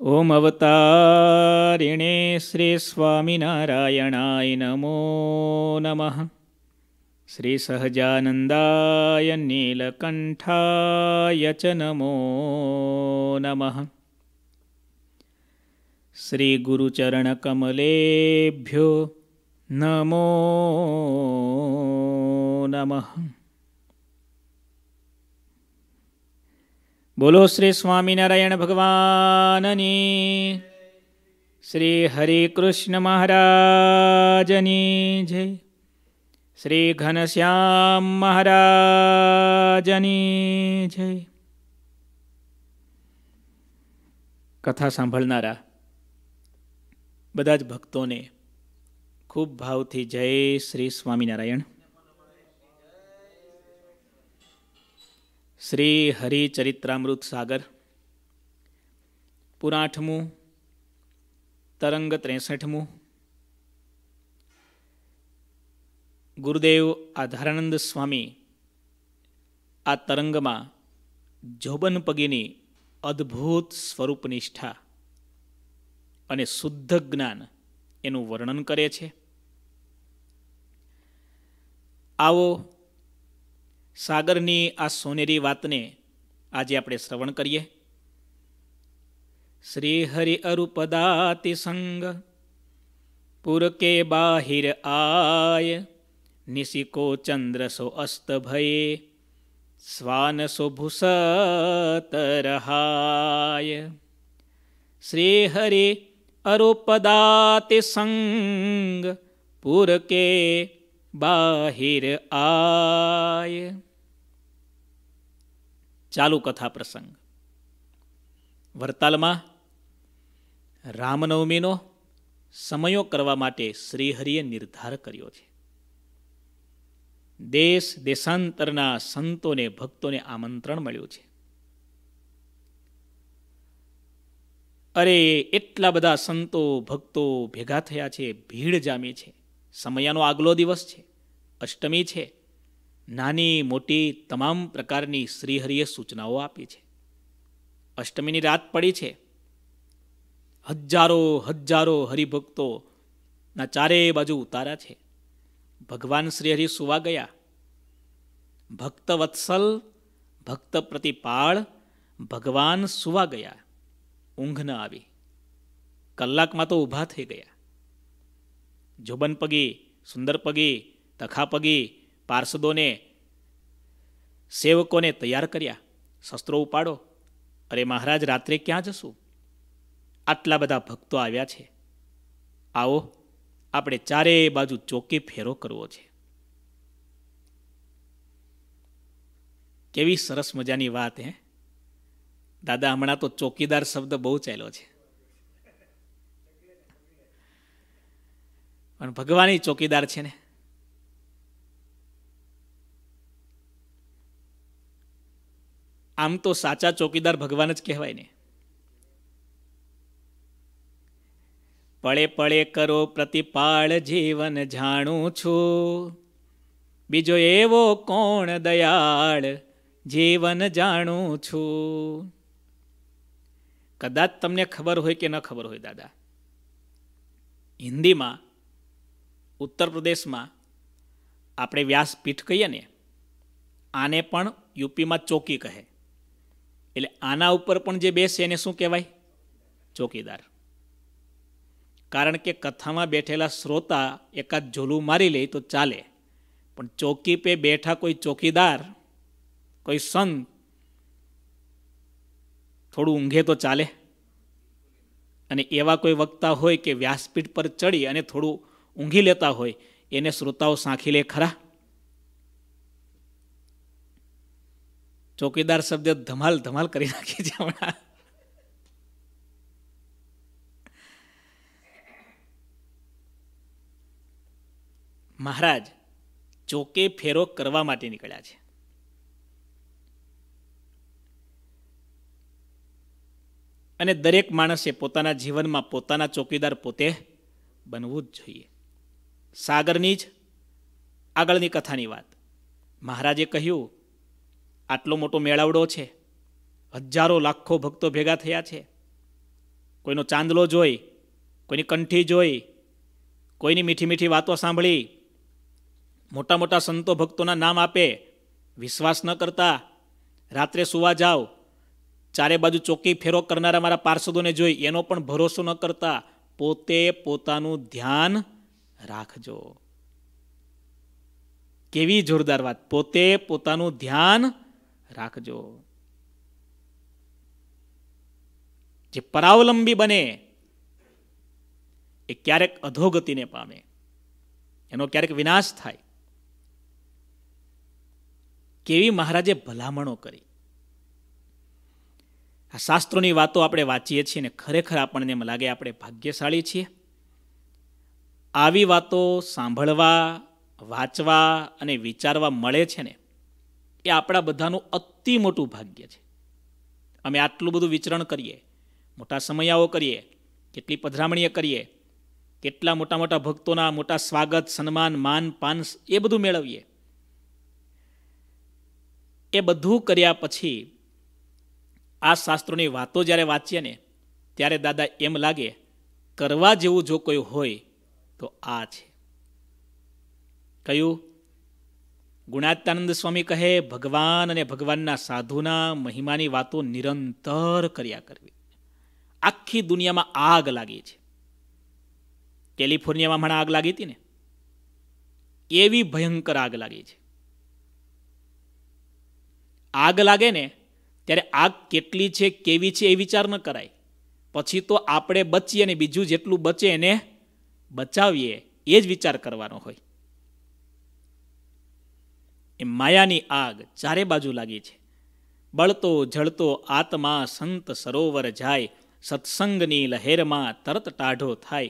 ઓમ અવતારિણે શ્રી સ્વામિનારાયણાય નમો નમઃ શ્રી સહજાનંદાય નીલકંઠાય ચ નમો નમઃ શ્રી ગુરુચરણકમલેભ્યો નમો નમઃ બોલો શ્રી સ્વામિનારાયણ ભગવાનની. શ્રી હરિકૃષ્ણ મહારાજની જય. શ્રી ઘનશ્યામ મહારાજની જય. કથા સાંભળનારા, બધા જ ભક્તોને ખૂબ ભાવથી જય શ્રી સ્વામિનારાયણ. શ્રી હરિચરિત્રામૃત સાગર, પુરાઠમું, તરંગ ત્રેસઠમું, ગુરુદેવ આધારાનંદ સ્વામી, આ તરંગમાં જોબન પગીની અદ્ભુત સ્વરૂપ નિષ્ઠા અને શુદ્ધ જ્ઞાન એનું વર્ણન કરે છે. આવો સાગરની આ સોનેરી વાતને આજે આપણે શ્રવણ કરીએ. શ્રી હરિ અરુપદાતિ સંગ પુર કે બાહિર આય, નિશિકો ચંદ્ર સો અસ્ત ભયે શ્વાન સો ભૂસતરહાય શ્રી હરિ અરુપદાતિ સંગ પુર કે બાહિર આય. ચાલુ કથા પ્રસંગ. વરતાલમાં રામનવમીનો સમયો કરવા માટે શ્રીહરિએ નિર્ધાર કર્યો છે. દેશ દેશાંતરના સંતોને, ભક્તોને આમંત્રણ મળ્યું છે. અરે, એટલા બધા સંતો, ભક્તો ભેગા થયા છે, ભીડ જામી છે. સમયાનો આગલો દિવસ છે, અષ્ટમી છે. નાની, મોટી, તમામ પ્રકારની શ્રીહરિએ સૂચનાઓ આપી છે. અષ્ટમીની રાત પડી છે. હજારો હજારો હરિભક્તો ના ચારે બાજુ ઉતારા છે. ભગવાન શ્રીહરિ સુવા ગયા. ભક્ત વત્સલ, ભક્ત પ્રતિપાળ, ભગવાન સુવા ગયા. ઊંઘ ન આવી. કલાકમાં તો ઊભા થઈ ગયા. જોબન પગી, સુંદર પગી, તખા પગી, પાર્ષદોને, સેવકોને તૈયાર કર્યા. શસ્ત્રો ઉપાડો. અરે મહારાજ, રાત્રે ક્યાં જશું? આટલા બધા ભક્તો આવ્યા છે. આવો, આપણે ચારેય બાજુ ચોકી ફેરો કરવો છે. કેવી સરસ મજાની વાત, હે? દાદા, હમણાં તો ચોકીદાર શબ્દ બહુ ચાલ્યો છે. પણ ભગવાન ચોકીદાર છે ને. આમ તો સાચા ચોકીદાર ભગવાન જ કહેવાય ને. પળે પળે કરો પ્રતિપાળ જીવન જાણું છું. બીજો એવો કોણ દયાળ જીવન જાણું છું. કદાચ તમને ખબર હોય કે ન ખબર હોય દાદા. હિન્દીમાં ઉત્તર પ્રદેશમાં આપણે વ્યાસપીઠ કહીએ ને, આને પણ યુપીમાં ચોકી કહે. એટલે આના ઉપર પણ જે બેસે એને શું કહેવાય? ચોકીદાર. કારણ કે કથામાં બેઠેલા શ્રોતા એકાદ ઝોલું મારી લે તો ચાલે. પણ ચોકી પે બેઠા કોઈ ચોકીદાર, કોઈ સંત થોડું ઊંઘે તો ચાલે. અને એવા કોઈ વક્તા હોય કે વ્યાસપીઠ પર ચડી અને થોડું ઊંઘી લેતા હોય, એને શ્રોતાઓ સાંખી લે ખરા? ચોકીદાર શબ્દ ધમાલ ધમાલ કરી નાખી છે હમણાં. મહારાજ, ચોકે ફેરો કરવા માટે નીકળ્યા છે. અને દરેક માણસે પોતાના જીવનમાં પોતાના ચોકીદાર પોતે બનવું જ જોઈએ. સાગરની જ આગળની કથાની વાત. મહારાજે કહ્યું, આટલો મોટો મેળાવડો છે. હજારો લાખો ભક્તો ભેગા થયા છે. કોઈનો ચાંદલો જોઈ, કોઈની કંઠી જોઈ, કોઈની મીઠી મીઠી વાતો સાંભળી, મોટા મોટા સંતો ભક્તોના નામ આપે, વિશ્વાસ ન કરતા, રાત્રે સુવા જાઓ, ચારે બાજુ ચોકી ફેરો કરનારા મારા પાર્ષદોને જોઈ, એનો પણ ભરોસો ન કરતા, પોતે પોતાનું ધ્યાન રાખજો. કેવી જોરદાર વાત. પોતે પોતાનું ધ્યાન રાખજો. જે પરાવલંબી બને, એ ક્યારેક અધોગતિને પામે. એનો ક્યારેક વિનાશ થાય. કેવી મહારાજે ભલામણો કરી. આ શાસ્ત્રોની વાતો આપણે વાંચીએ છીએ ને ખરેખર આપણને એમ લાગે આપણે ભાગ્યશાળી છીએ. આવી વાતો સાંભળવા, વાંચવા અને વિચારવા મળે છે ને, એ આપણા બધાનું અતિ મોટું ભાગ્ય છે. અમે આટલું બધું વિચરણ કરીએ, મોટા સમયાઓ કરીએ, કેટલી પધરામણીએ કરીએ, કેટલા મોટા મોટા ભક્તોના મોટા સ્વાગત, સન્માન, માન, પાન એ બધું મેળવીએ. એ બધું કર્યા પછી આ શાસ્ત્રોની વાતો જ્યારે વાંચીએ ને, ત્યારે દાદા એમ લાગે, કરવા જેવું જો કોઈ હોય તો આ છે. કયું? ગુણાત્યાનંદ સ્વામી કહે, ભગવાન અને ભગવાનના સાધુના મહિમાની વાતો નિરંતર કર્યા કરવી. આખી દુનિયામાં આગ લાગી છે. કેલિફોર્નિયામાં હમણાં આગ લાગી હતી ને? એવી ભયંકર આગ લાગી છે. આગ લાગે ને, ત્યારે આગ કેટલી છે, કેવી છે એ વિચાર ન કરાય. પછી તો આપણે બચીએ ને બીજું જેટલું બચે એને બચાવીએ, એ જ વિચાર કરવાનો હોય. એ માયાની આગ ચારે બાજુ લાગી છે. બળતો, જળતો આત્મા સંત સરોવર જાય, સત્સંગની લહેરમાં તરત ટાઢો થાય.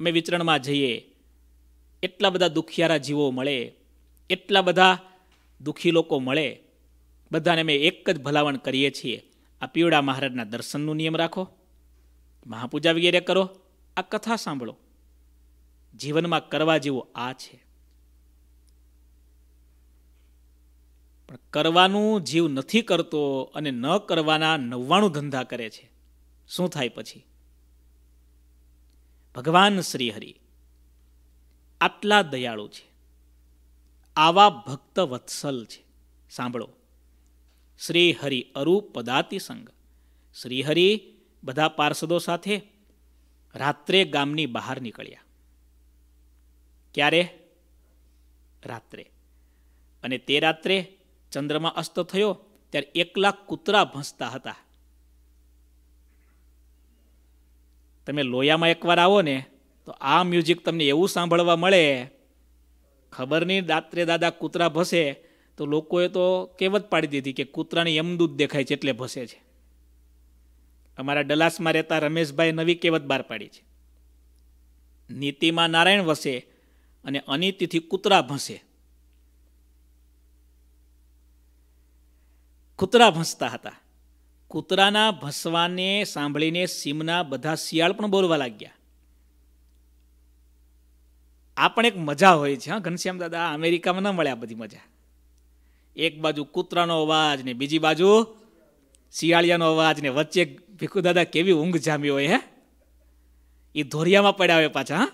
અમે વિચરણમાં જઈએ, એટલા બધા દુખિયારા જીવો મળે, એટલા બધા દુઃખી લોકો મળે. બધાને અમે એક જ ભલાવણ કરીએ છીએ, આ પીવડા મહારાજના દર્શનનું નિયમ રાખો. મહાપૂજા વગેરે કરો, આ કથા સાંભળો. જીવનમાં કરવા જેવું આ છે. પણ કરવાનું જીવ નથી કરતો અને ન કરવાના નવ્વાણું ધંધા કરે છે. શું થાય પછી? ભગવાન શ્રી હરિ આટલા દયાળુ છે. આવા ભક્ત વત્સલ છે. સાંભળો. શ્રી હરિ અરુ પદાતિ સંગ. શ્રીહરિ બધા પાર્ષદો સાથે રાત્રે ગામની બહાર નીકળ્યા. ક્યારે? રાત્રે. અને તે રાત્રે ચંદ્રમાં અસ્ત થયો, ત્યારે એકલા કૂતરા ભસતા હતા. તમે લોયામાં એકવાર આવો ને, તો આ મ્યુઝિક તમને એવું સાંભળવા મળે, ખબર નહીં રાત્રે દાદા કૂતરા ભસે, તો લોકોએ તો કહેવત પાડી દીધી કે કૂતરાની યમદૂત દેખાય છે એટલે ભસે છે. અમારા ડલાસમાં રહેતા રમેશભાઈ નવી કહેવત બહાર પાડી છે. નીતિમાં નારાયણ વસે અને અનિતિથી કૂતરા ભસે. કૂતરા ભસતા હતા. કૂતરાના ભસવાને સાંભળીને સીમના બધા શિયાળ પણ બોલવા લાગ્યા. આ પણ એક મજા હોય છે, હા, ઘનશ્યામ દાદા. અમેરિકામાં ન મળે આ બધી મજા. એક બાજુ કૂતરાનો અવાજ ને બીજી બાજુ શિયાળિયાનો અવાજ ને વચ્ચે ભીખુ દાદા કેવી ઊંઘ જામી હોય, હે? એ ધોરિયામાં પડ્યા હોય પાછા, હા?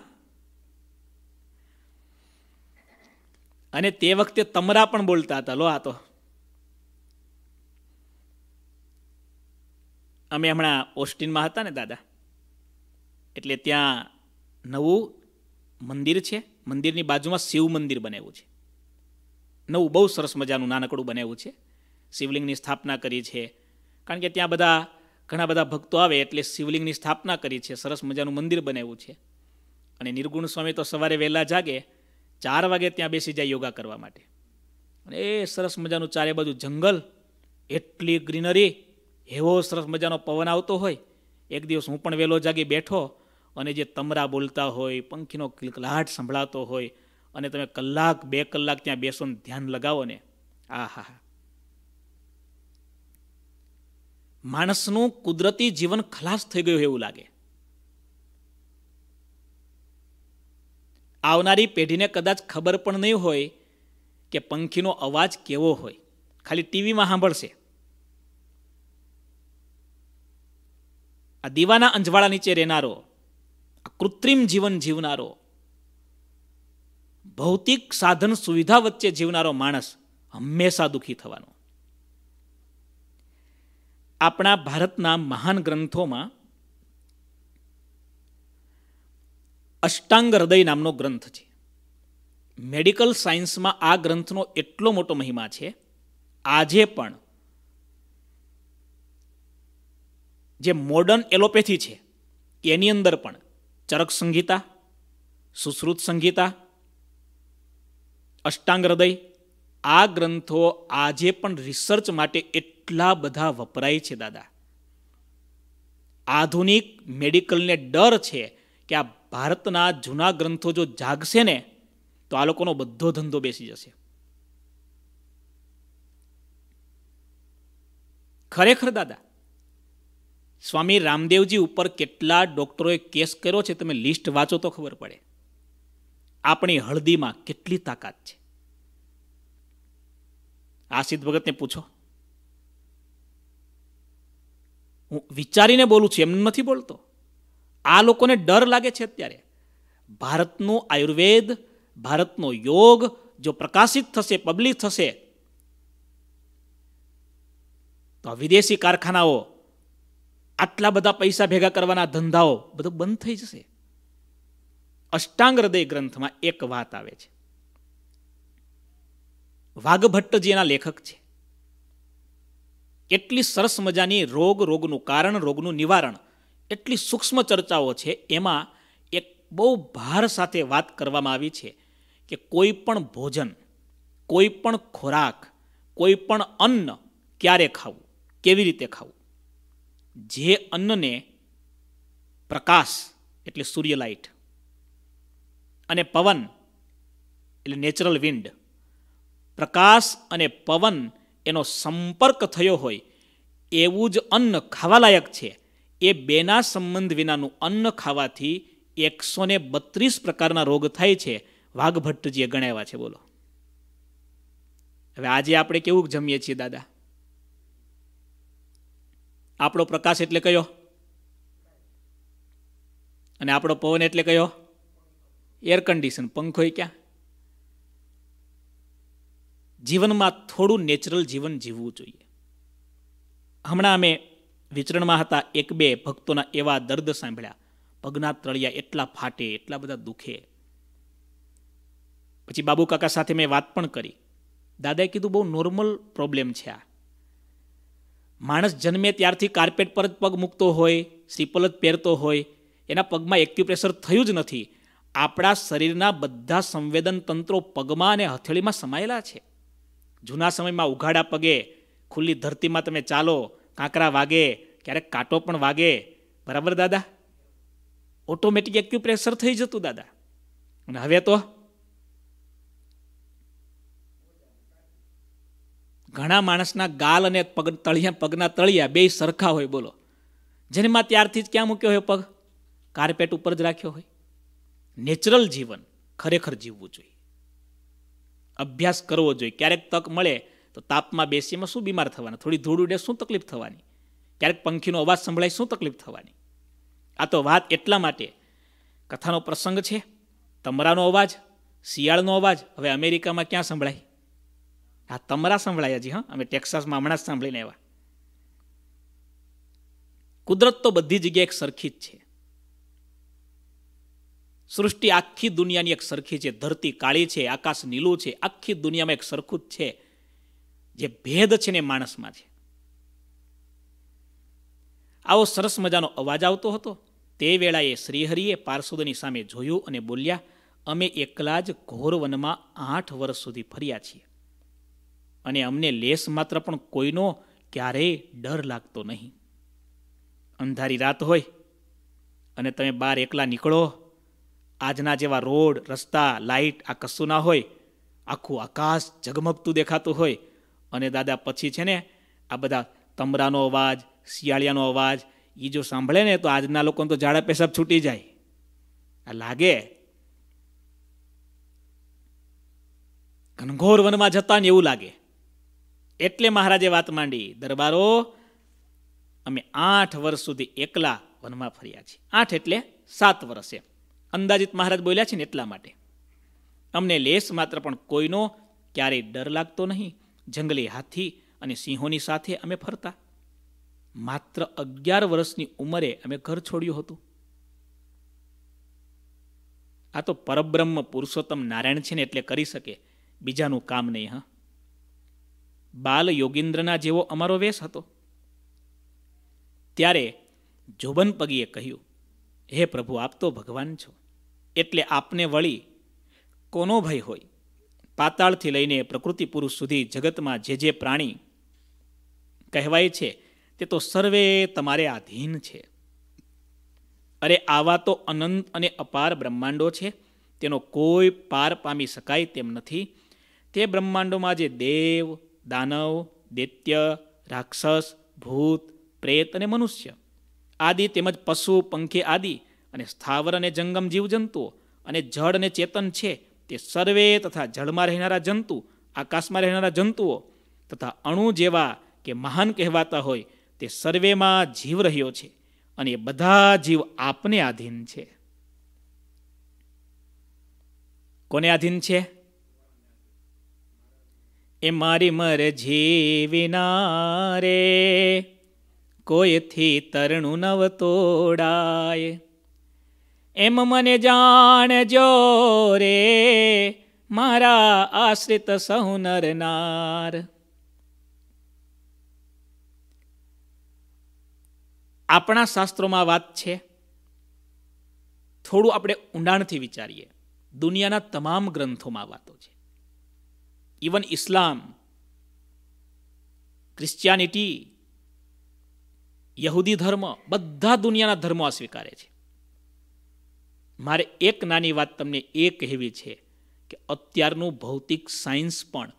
અને તે વખતે તમરા પણ બોલતા હતા. લો આ તો. અમે હમણાં ઓસ્ટિનમાં હતા ને દાદા. એટલે ત્યાં નવું મંદિર છે. મંદિરની બાજુમાં શિવ મંદિર બનાવ્યું છે. નવું બહુ સરસ મજાનું નાનકડું બનાવ્યું છે. શિવલિંગની સ્થાપના કરી છે. કારણ કે ત્યાં બધા ઘણા બધા ભક્તો આવે એટલે શિવલિંગની સ્થાપના કરી છે. સરસ મજાનું મંદિર બનાવ્યું છે. અને નિર્ગુણ સ્વામી તો સવારે વહેલા જાગે ચાર વાગે ત્યાં બેસી જાય યોગા કરવા માટે. અને એ સરસ મજાનું ચારે બાજુ જંગલ, એટલી ગ્રીનરી, એવો સરસ મજાનો પવન આવતો હોય. એક દિવસ હું પણ વહેલો જાગી બેઠો અને જે તમરા બોલતા હોય, પંખીનો કિલકલાટ સંભળાતો હોય અને તમે કલાક, બે કલાક ત્યાં બેસો ને ધ્યાન લગાવો ને. આ હા માણસનું કુદરતી જીવન ખલાસ થઈ ગયું એવું લાગે. આવનારી પેઢીને કદાચ ખબર પણ નહીં હોય કે પંખીનો અવાજ કેવો હોય. ખાલી ટીવીમાં સાંભળશે. આ દીવાના અંજવાળા નીચે રહેનારો, આ કૃત્રિમ જીવન જીવનારો, ભૌતિક સાધન સુવિધા વચ્ચે જીવનારો માણસ હંમેશા દુઃખી થવાનો. આપણા ભારતના મહાન ગ્રંથોમાં અષ્ટાંગ હૃદય નામનો ગ્રંથ છે. મેડિકલ સાયન્સમાં આ ગ્રંથનો એટલો મોટો મહિમા છે. આજે પણ જે મોડર્ન એલોપેથી છે, એની અંદર પણ ચરક સંહિતા, સુશ્રુત સંહિતા અષ્ટાંગ હૃદય આ ગ્રંથો આજે પણ રિસર્ચ માટે એટલા બધા વપરાય છે દાદા. આધુનિક મેડિકલને ડર છે કે આ ભારતના જૂના ગ્રંથો જો જાગશે ને, તો આ લોકોનો બધો ધંધો બેસી જશે. ખરેખર દાદા, સ્વામી રામદેવજી ઉપર કેટલા ડોક્ટરોએ કેસ કર્યો છે તમે લિસ્ટ વાંચો તો ખબર પડે. આપણી હળદીમાં કેટલી તાકાત છે. આશિત ભગતને પૂછો. હું વિચારીને બોલું છું, એમ નથી બોલતો. આ લોકોને ડર લાગે છે અત્યારે. ભારતનું આયુર્વેદ, ભારતનો યોગ જો પ્રકાશિત થશે પબ્લિક થશે, તો વિદેશી કારખાનાઓ, આટલા બધા પૈસા ભેગા કરવાના ધંધાઓ, બધું બંધ થઈ જશે. અષ્ટાંગ હૃદય ગ્રંથમાં એક વાત આવે છે. વાઘભટ્ટજી એના લેખક છે. કેટલી સરસ મજાની રોગ, રોગનું કારણ, રોગનું નિવારણ એટલી સૂક્ષ્મ ચર્ચાઓ છે, એમાં એક બહુ ભાર સાથે વાત કરવામાં આવી છે કે કોઈ પણ ભોજન, કોઈ પણ ખોરાક, કોઈ પણ અન્ન ક્યારે ખાવું, કેવી રીતે ખાવું? જે અન્નને પ્રકાશ, એટલે સૂર્યલાઇટ અને પવન, એટલે નેચરલ વિન્ડ, પ્રકાશ અને પવન એનો સંપર્ક થયો હોય, એવું જ અન્ન ખાવાલાયક છે. એ બેના સંબંધ વિનાનું અન્ન ખાવાથી એકસો ને બત્રીસ પ્રકારના રોગ થાય છે. વાઘભટ્ટજીએ ગણાવ્યા છે, બોલો. હવે આજે આપણે કેવું જમીએ છીએ, દાદા? આપણો પ્રકાશ એટલે કયો? અને આપણો પવન એટલે કયો? એર કન્ડિશન, પંખો ક્યાં? જીવનમાં થોડું નેચરલ જીવન જીવવું જોઈએ. હમણાં અમે વિચરણમાં હતા એક બે ભક્તોના એવા દર્દ સાંભળ્યા. પગના તળિયા એટલા ફાટે, એટલા બધા દુખે. પછી બાબુ કાકા સાથે મેં વાત પણ કરી. દાદાએ કીધું, બહુ નોર્મલ પ્રોબ્લેમ છે આ. માણસ જન્મે ત્યારથી કાર્પેટ પર જ પગ મૂકતો હોય સિપલ પહેરતો હોય, એના પગમાં એક્યુપ્રેશર થયું જ નથી. આપણા શરીરના બધા સંવેદન તંત્રો પગમાં અને હથેળીમાં સમાયેલા છે. જૂના સમયમાં ઉઘાડા પગે ખુલ્લી ધરતીમાં તમે ચાલો કાંકરા વાગે, ક્યારેક કાંટો પણ વાગે. બરાબર દાદા? ઓટોમેટિક એક્યુપ્રેશર થઈ જતું દાદા. અને હવે તો? ઘણા માણસના ગાલ અને પગ તળિયા પગના તળિયા બે સરખા હોય, બોલો. જન્મમાં ત્યારથી જ ક્યાં મૂક્યો હોય પગ? કાર્પેટ ઉપર જ રાખ્યો હોય. નેચરલ જીવન ખરેખર જીવવું જોઈએ. અભ્યાસ કરવો જોઈએ. ક્યારેક તક મળે તો તાપમાં બેસીમાં શું બીમાર થવાના? થોડી ધૂળ ઉડે શું તકલીફ થવાની? ક્યારેક પંખીનો અવાજ સંભળાય શું તકલીફ થવાની? આ તો વાત એટલા માટે. કથાનો પ્રસંગ છે, તમરાનો અવાજ, શિયાળનો અવાજ, હવે અમેરિકામાં ક્યાં સંભળાય? આ તમરા સંભળાય હજી હા? અમે ટેક્સાસમાં હમણાં જ સાંભળીને આવ્યા. કુદરત તો બધી જગ્યાએ એક સરખી જ છે. સૃષ્ટિ આખી દુનિયાની એક સરખી છે. ધરતી કાળી છે, આકાશ નીલું છે, આખી દુનિયામાં એક સરખું જ છે. જે ભેદ છે ને માણસમાં છે. આવો સરસ મજાનો અવાજ આવતો હતો. તે વેળાએ શ્રીહરિએ પાર્ષદની સામે જોયું અને બોલ્યા, અમે એકલા જ ઘોર વનમાં આઠ વર્ષ સુધી ફર્યા છીએ. અને અમને લેસ માત્ર પણ કોઈનો ક્યારેય ડર લાગતો નહીં. અંધારી રાત હોય અને તમે બહાર એકલા નીકળો. આજના જેવા રોડ, રસ્તા, લાઇટ આ કશું ના હોય. આખું આકાશ ઝગમગતું દેખાતું હોય. અને દાદા, પછી છે ને આ બધા તમરાનો અવાજ, શિયાળિયાનો અવાજ એ જો સાંભળે ને તો આજના લોકોને તો ઝાડા પેશાબ છૂટી જાય. આ લાગે. ઘનઘોર વનમાં જતા ને એવું લાગે. એટલે મહારાજે વાત માંડી, દરબારો, અમે આઠ વર્ષ સુધી એકલા વનમાં ફર્યા છીએ. આઠ એટલે સાત વર્ષ એમ. અંદાજિત મહારાજ બોલ્યા છે ને એટલા માટે. અમને લેસ માત્ર પણ કોઈનો ક્યારેય ડર લાગતો નહીં. જંગલી હાથી અને સિંહોની સાથે અમે ફરતા. માત્ર અગિયાર વર્ષની ઉંમરે અમે ઘર છોડ્યું હતું. આ તો પરબ્રહ્મ પુરુષોત્તમ નારાયણ છે ને એટલે કરી શકે. બીજાનું કામ નહીં, હા. બાલ યોગીન્દ્રના જેવો અમારો વેશ હતો. ત્યારે જોબન પગીએ કહ્યું, હે પ્રભુ, આપ તો ભગવાન છો. એટલે આપને વળી કોનો ભય હોય? પાતાળથી લઈને પ્રકૃતિ પુરુષ સુધી જગતમાં જે જે પ્રાણી કહેવાય છે, તે તો સર્વે તમારે આધીન છે. અરે આવા તો અનંત અને અપાર બ્રહ્માંડો છે, તેનો કોઈ પાર પામી શકાય તેમ નથી. તે બ્રહ્માંડોમાં જે દેવ, દાનવ, દૈત્ય, રાક્ષસ, ભૂત, પ્રેત અને મનુષ્ય, આદિ તેમજ પશુ, પંખી આદિ અને સ્થાવર અને જંગમ જીવજંતુઓ અને જળ અને ચેતન છે તે સર્વે તથા જળમાં રહેનારા જંતુ, આકાશમાં રહેનારા જંતુઓ તથા અણુ જેવા કે મહાન કહેવાતા હોય તે સર્વેમાં જીવ રહ્યો છે અને એ બધા જીવ આપને આધીન છે. કોને આધીન છે? એ મારી મરજી જીવિના રે કોઈથી તરણું નવ તોડાય? એમ મને જાણજો રે, મારા આશ્રિત સહુ નર. નાર આપણા શાસ્ત્રોમાં વાત છે, થોડું આપણે ઊંડાણથી વિચારીએ. દુનિયાના તમામ ગ્રંથોમાં વાતો છે. ઇવન ઇસ્લામ ક્રિશ્ચિયાનિટી યહૂદી ધર્મ, બધા દુનિયાના ધર્મો આ સ્વીકારે છે. મારે એક નાની વાત તમને એ કહેવી છે કે અત્યારનું ભૌતિક સાયન્સ પણ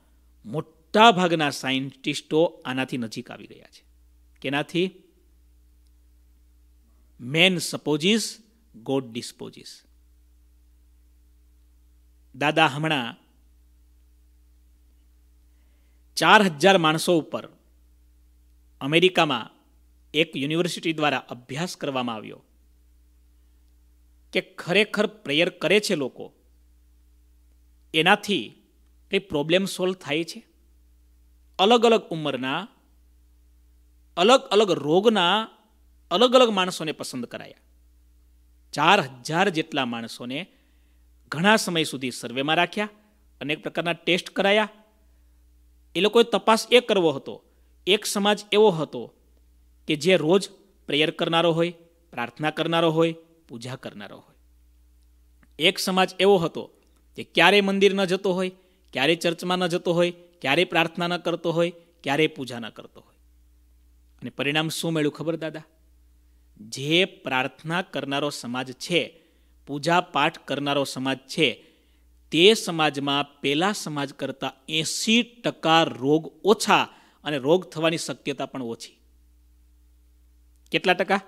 મોટા ભાગના સાયન્ટિસ્ટો આનાથી નજીક આવી ગયા છે. કેનાથી? Man supposes, God disposes. દાદા હમણાં ચાર હજાર માણસો ઉપર અમેરિકામાં એક યુનિવર્સિટી દ્વારા અભ્યાસ કરવામાં આવ્યો. કે ખરેખર પ્રેયર કરે છે લોકો? એનાથી કંઈ પ્રોબ્લેમ સોલ્વ થાય છે? અલગ અલગ ઉંમરના, અલગ અલગ રોગના, અલગ અલગ માણસોને પસંદ કરાયા. ચાર હજાર જેટલા માણસોને ઘણા સમય સુધી સર્વેમાં રાખ્યા, અનેક પ્રકારના ટેસ્ટ કરાયા. એ લોકોએ તપાસ એ કરવો હતો, એક સમાજ એવો હતો કે જે રોજ પ્રેયર કરનારો હોય, પ્રાર્થના કરનારો હોય પૂજા કરનારો હોય. એક સમાજ એવો હતો કે ક્યારેય મંદિર ન જતો હોય, ક્યારેય ચર્ચમાં ન જતો હોય, ક્યારેય પ્રાર્થના ન કરતો હોય, ક્યારેય પૂજા ન કરતો હોય. અને પરિણામ શું મળ્યું ખબર દાદા? જે પ્રાર્થના કરનારો સમાજ છે, પૂજા પાઠ કરનારો સમાજ છે, તે સમાજમાં પેલા સમાજ કરતાં એંસી ટકા રોગ ઓછા અને રોગ થવાની શક્યતા પણ ઓછી. કેટલા ટકા?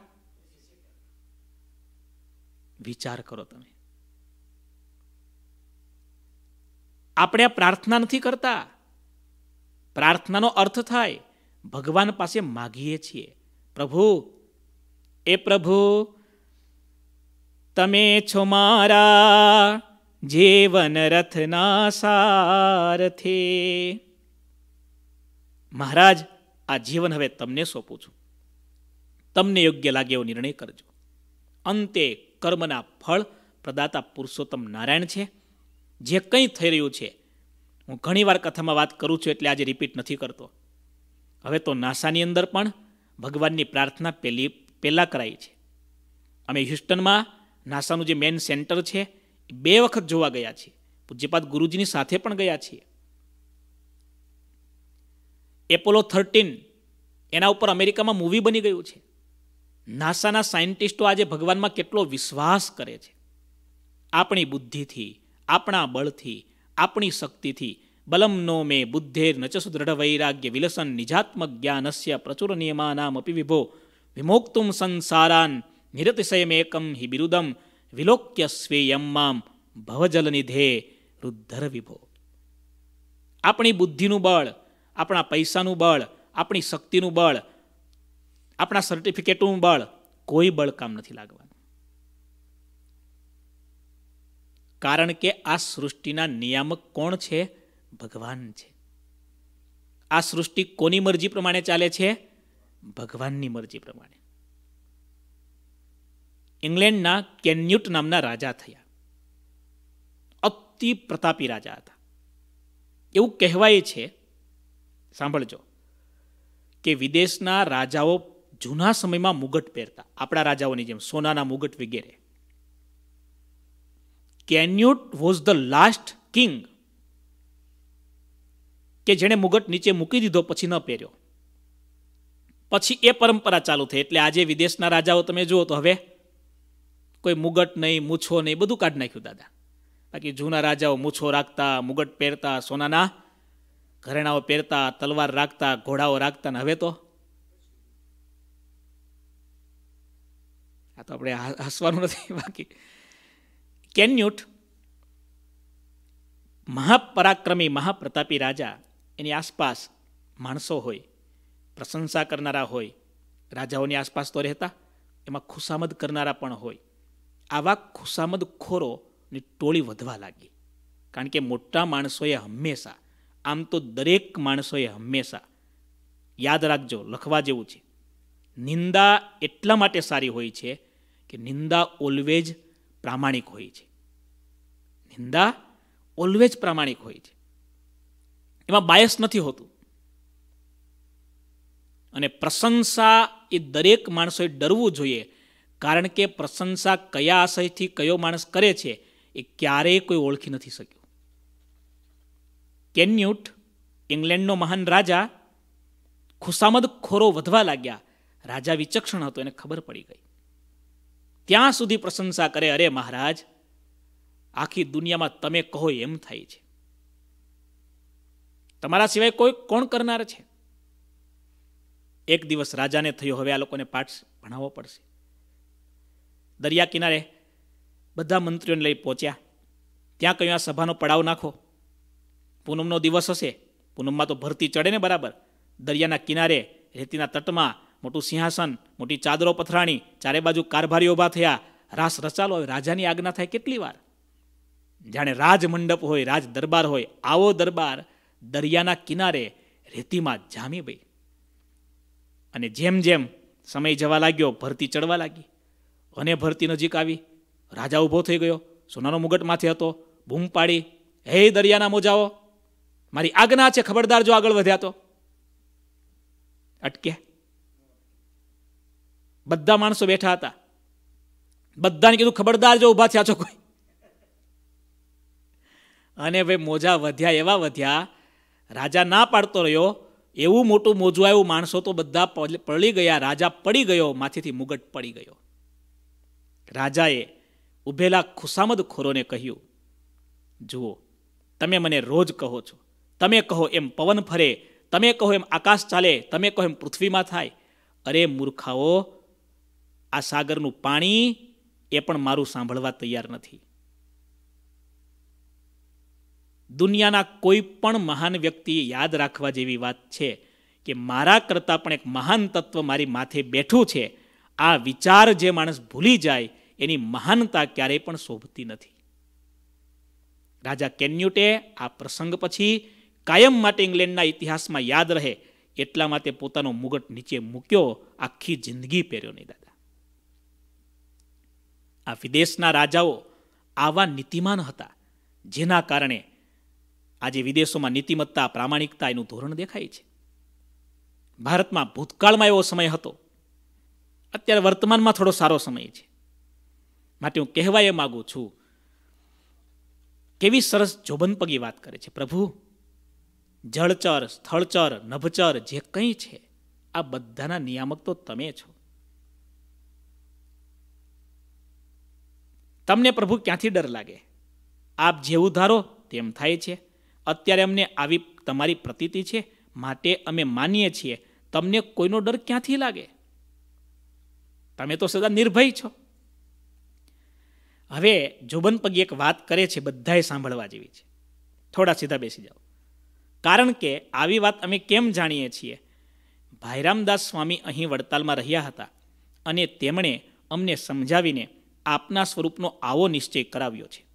વિચાર કરો તમે. આપણે આ પ્રાર્થના નથી કરતા. પ્રાર્થનાનો અર્થ થાય, ભગવાન પાસે માગીએ છીએ. પ્રભુ, એ પ્રભુ, તમે છો મારા જીવન રથના સારથી. મહારાજ, આ જીવન હવે તમને સોંપું છું. તમને યોગ્ય લાગે એવો નિર્ણય કરજો. અંતે કર્મના ફળ પ્રદાતા પુરુષોત્તમ નારાયણ છે. જે કંઈ થઈ રહ્યું છે, હું ઘણીવાર કથામાં વાત કરું છું એટલે આજે રિપીટ નથી કરતો. હવે તો નાસાની અંદર પણ ભગવાનની પ્રાર્થના પહેલી પહેલાં કરાઈ છે. અમે હ્યુસ્ટનમાં નાસાનું જે મેઇન સેન્ટર છે, એ બે વખત જોવા ગયા છીએ. પૂજ્યપાદ ગુરુજીની સાથે પણ ગયા છીએ. એપોલો થર્ટીન એના ઉપર અમેરિકામાં મૂવી બની ગયું છે. નાસાના સાયન્ટિસ્ટો આજે ભગવાનમાં કેટલો વિશ્વાસ કરે છે? આપણી બુદ્ધિથી, આપણા બળથી, આપણી શક્તિથી બલમનો મે બુદ્ધેર નચ દ્રઢ વૈરાગ્ય વિલસન નિજાત્મક જ્ઞાનસ્ય પ્રચુર નિયમાનામ અપી વિભો. વિમોક્તુમ સંસારાન નિરતિશયમેકમ હિ બિરુદમ વિલોક્ય સ્વેયમ મામ ભવજલ નિધે રુદ્ધર વિભો. આપણી બુદ્ધિનું બળ, આપણા પૈસાનું બળ, આપણી શક્તિનું બળ આપણા સર્ટિફિકેટનું બળ કોઈ બળ કામ નથી લાગવાનું. કારણ કે આ સૃષ્ટિના નિયામક કોણ છે? ભગવાન છે. આ સૃષ્ટિ કોની મરજી પ્રમાણે ચાલે છે? ભગવાનની મરજી પ્રમાણે. ઇંગ્લેન્ડના કેન્યુટ નામના રાજા થયા. અતિ પ્રતાપી રાજા હતા. એવું કહેવાય છે, સાંભળજો, કે વિદેશના રાજાઓ જૂના સમયમાં મુગટ પહેરતા. આપણા રાજાઓની જેમ સોનાના મુગટ વગેરે. Canute was the last king કે જેણે મુગટ નીચે મૂકી દીધો, પછી ન પહેર્યો. પછી એ પરંપરા ચાલુ થઈ, એટલે આજે વિદેશના રાજાઓ, તમે જુઓ તો હવે કોઈ મુગટ નહીં, મૂછો નહીં, બધું કાઢી નાખ્યું, દાદા. બાકી જૂના રાજાઓ મૂછો રાખતા, મુગટ પહેરતા, સોનાના ઘરેણાઓ પહેરતા, તલવાર રાખતા, ઘોડાઓ રાખતા, ને હવે તો આ તો આપણે હસવાનું નથી, બાકી. કેન્યુટ મહાપરાક્રમી મહાપ્રતાપી રાજા, એની આસપાસ માણસો હોય, પ્રશંસા કરનારા હોય, રાજાઓની આસપાસ તો રહેતા, એમાં ખુશામદ કરનારા પણ હોય. આવા ખુશામદ ખોરોની ટોળી વધવા લાગી. કારણ કે મોટા માણસોએ હંમેશા, આમ તો દરેક માણસોએ હંમેશા, યાદ રાખજો, લખવા જેવું છે. નિંદા એટલા માટે સારી હોય છે કે નિંદા ઓલવેજ પ્રામાણિક હોય છે. નિંદા ઓલવેજ પ્રામાણિક હોય છે. એમાં બાયસ નથી હોતું. અને પ્રશંસા એ દરેક માણસોએ ડરવું જોઈએ, કારણ કે પ્રશંસા કયા આશયથી કયો માણસ કરે છે એ ક્યારેય કોઈ ઓળખી નથી શક્યું. કેન્યુટ ઇંગ્લેન્ડનો મહાન રાજા ખુશામદ ખોરો વધવા લાગ્યા. રાજા વિચક્ષણ હતો, એને ખબર પડી ગઈ. ત્યાં સુધી પ્રશંસા કરે, અરે મહારાજ, આખી દુનિયામાં તમે કહો એમ થાય છે. તમારા સિવાય કોઈ કોણ કરનાર છે? એક દિવસ રાજાને થયો, હવે આ લોકોને પાઠ ભણાવવો પડશે. દરિયા કિનારે બધા મંત્રીઓને લઈ પહોંચ્યા. ત્યાં કહ્યું, આ સભાનો પડાવ નાખો. પૂનમનો દિવસ હશે. પૂનમમાં તો ભરતી ચડે ને બરાબર. દરિયાના કિનારે રેતીના તટમાં મોટું સિંહાસન, મોટી ચાદરો પથરાણી, ચારે બાજુ કારભારી ઊભા થયા. રાસ રચાલો, હવે રાજાની આજ્ઞા થાય કેટલી વાર? જાણે રાજ મંડપ હોય રાજ દરબાર હોય, આવો દરબાર દરિયાના કિનારે રેતીમાં જામી ભાઈ અને જેમ જેમ સમય જવા લાગ્યો, ભરતી ચડવા લાગી. અને ભરતી નજીક આવી. રાજા ઊભો થઈ ગયો. સોનાનો મુગટ માથે હતો. બૂમ પાડી, હે દરિયાના મોજાઓ, મારી આજ્ઞા છે ખબરદાર જો આગળ વધ્યા તો. અટકે બધા માણસો બેઠા હતા. બધાને કીધું, ખબરદાર જો ઊભા થયા છો કોઈ. અને ભાઈ મોજા વધ્યા એવા વધ્યા, રાજા ના પાડતો રહ્યો. એવું મોટું મોજું આવ્યું, માણસો તો બધા પડી ગયા. રાજા પડી ગયો, માથેથી મુગટ પડી ગયો. રાજાએ ઉભેલા ખુશામદ ખોરોને કહ્યું, જુઓ, તમે મને રોજ કહો છો. તમે કહો એમ પવન ફરે, તમે કહો એમ આકાશ ચાલે, તમે કહો એમ પૃથ્વીમાં થાય. અરે મૂર્ખાઓ આ સાગરનું પાણી એ પણ મારું સાંભળવા તૈયાર નથી. દુનિયાના કોઈ પણ મહાન વ્યક્તિ યાદ રાખવા જેવી વાત છે કે મારા કરતાં પણ એક મહાન તત્વ મારી માથે બેઠું છે, આ વિચાર જે માણસ ભૂલી જાય એની મહાનતા ક્યારેય પણ શોભતી નથી. રાજા કેન્યુટે આ પ્રસંગ પછી કાયમ માટે ઇંગ્લેન્ડના ઇતિહાસમાં યાદ રહે એટલા માટે પોતાનો મુગટ નીચે મૂક્યો, આખી જિંદગી પહેર્યો નહીં દાદા. આ વિદેશના રાજાઓ આવા નીતિમાન હતા, જેના કારણે આજે વિદેશોમાં નીતિમત્તા, પ્રામાણિકતા એનું ધોરણ દેખાય છે. ભારતમાં ભૂતકાળમાં એવો સમય હતો. અત્યારે વર્તમાનમાં થોડો સારો સમય છે. માટે હું કહેવા એ માગું છું, કેવી સરસ જોબનપગી વાત કરે છે. પ્રભુ, જળચર, સ્થળચર, નભચર જે કંઈ છે, આ બધાના નિયામક તો તમે છો. તમને પ્રભુ ક્યાંથી ડર લાગે? આપ જેવું ધારો તેમ થાય છે. અત્યારે અમને આવી તમારી પ્રતીતિ છે. માટે અમે માનીએ છીએ. તમને કોઈનો ડર ક્યાંથી લાગે? તમે તો સદા નિર્ભય છો. હવે જોબન પગી એક વાત કરે છે બધાએ સાંભળવા જેવી છે. થોડા સીધા બેસી જાઓ. કારણ કે આવી વાત અમે કેમ જાણીએ છીએ? ભાઈરામદાસ સ્વામી અહીં વડતાલમાં રહ્યા હતા અને તેમણે અમને સમજાવીને આપના સ્વરૂપનો આવો નિશ્ચય કરાવ્યો છે.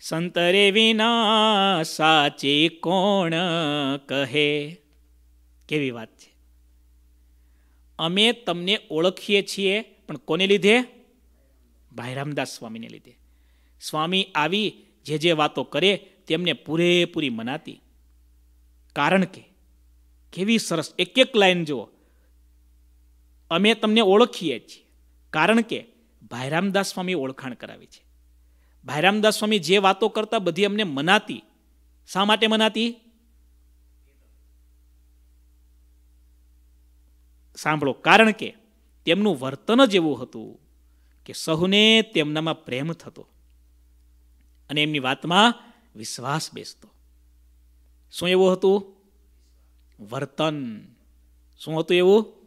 સંતરે વિના સાચે કોણ કહે? કેવી વાત છે. અમે તમને ઓળખીએ છીએ, પણ કોને લીધે? ભાઈરામદાસ સ્વામીને લીધે. સ્વામી આવી જે જે વાતો કરે તેમને પૂરેપૂરી મનાતી. કારણ કે, કેવી સરસ એક એક લાઈન જુઓ. અમે તમને ઓળખીએ છીએ. કારણ કે ભાઈરામદાસ સ્વામી ઓળખાણ કરાવી છે. ભાઈરામદાસ સ્વામી જે વાતો કરતા બધી અમને મનાતી. શા માટે મનાતી? સાંભળો, કારણ કે તેમનું વર્તન જ એવું હતું કે સહુને તેમનામાં પ્રેમ થતો અને એમની વાતમાં વિશ્વાસ બેસતો. શું એવું હતું? વર્તન. શું હતું એવું?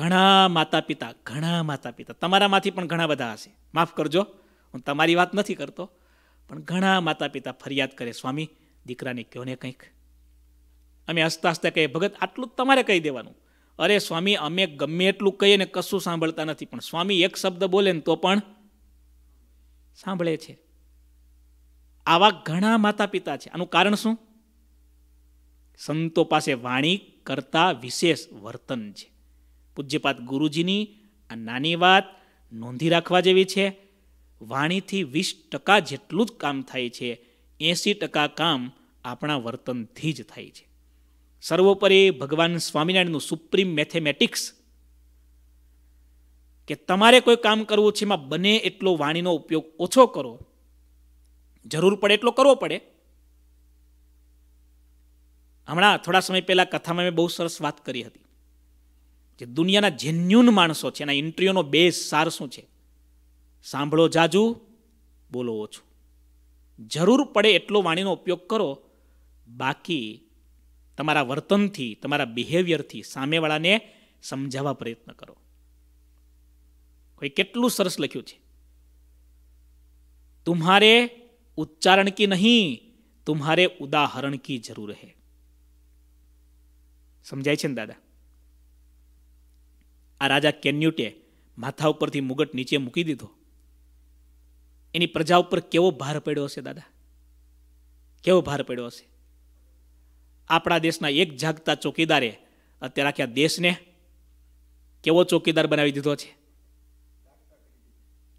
ઘણા માતા પિતા ઘણા માતા પિતા તમારામાંથી પણ ઘણા બધા હશે. માફ કરજો, હું તમારી વાત નથી કરતો, પણ ઘણા માતા પિતા ફરિયાદ કરે, સ્વામી, દીકરાને કહો ને કંઈક. અમે હસતા હસતા કહીએ, ભગત, આટલું તમારે કહી દેવાનું. અરે સ્વામી, અમે ગમે એટલું કહીએ ને કશું સાંભળતા નથી, પણ સ્વામી એક શબ્દ બોલે ને તો પણ સાંભળે છે. આવા ઘણા માતા પિતા છે. આનું કારણ શું? સંતો પાસે વાણી કરતા વિશેષ વર્તન છે. પૂજ્યપાત ગુરુજીની આ નાની વાત નોંધી રાખવા જેવી છે. વાણીથી વીસ ટકા જેટલું જ કામ થાય છે. એંસી ટકા કામ આપણા વર્તનથી જ થાય છે. સર્વોપરી ભગવાન સ્વામિનારાયણનું સુપ્રીમ મેથેમેટિક્સ કે તમારે કોઈ કામ કરવું છે, એમાં બને એટલો વાણીનો ઉપયોગ ઓછો કરો. જરૂર પડે એટલો કરવો પડે. હમણાં થોડા સમય પહેલાં કથામાં મેં બહુ સરસ વાત કરી હતી. જે દુનિયાના જેન્યુન માણસો છે એના ઇન્ટ્રીઓનો બેઝ સાર શું છે? સાંભળો જાજુ, બોલો ઓછું. જરૂર પડે એટલો વાણીનો ઉપયોગ કરો, બાકી તમારા વર્તનથી, તમારા બિહેવિયરથી સામેવાળાને સમજાવવા પ્રયત્ન કરો. કોઈ કેટલું સરસ લખ્યું છે? તુમ્હારે ઉચ્ચારણ કી નહીં, તુમ્હારે ઉદાહરણ કી જરૂર હે. સમજાય છે ને દાદા? આ રાજા કેન્યુટે માથા ઉપરથી મુગટ નીચે મૂકી દીધો. એની પ્રજા ઉપર કેવો ભાર પડ્યો હશે દાદા? કેવો ભાર પડ્યો હશે? આપણા દેશના એક જાગતા ચોકીદારે અત્યારે આખા દેશને કેવો ચોકીદાર બનાવી દીધો છે?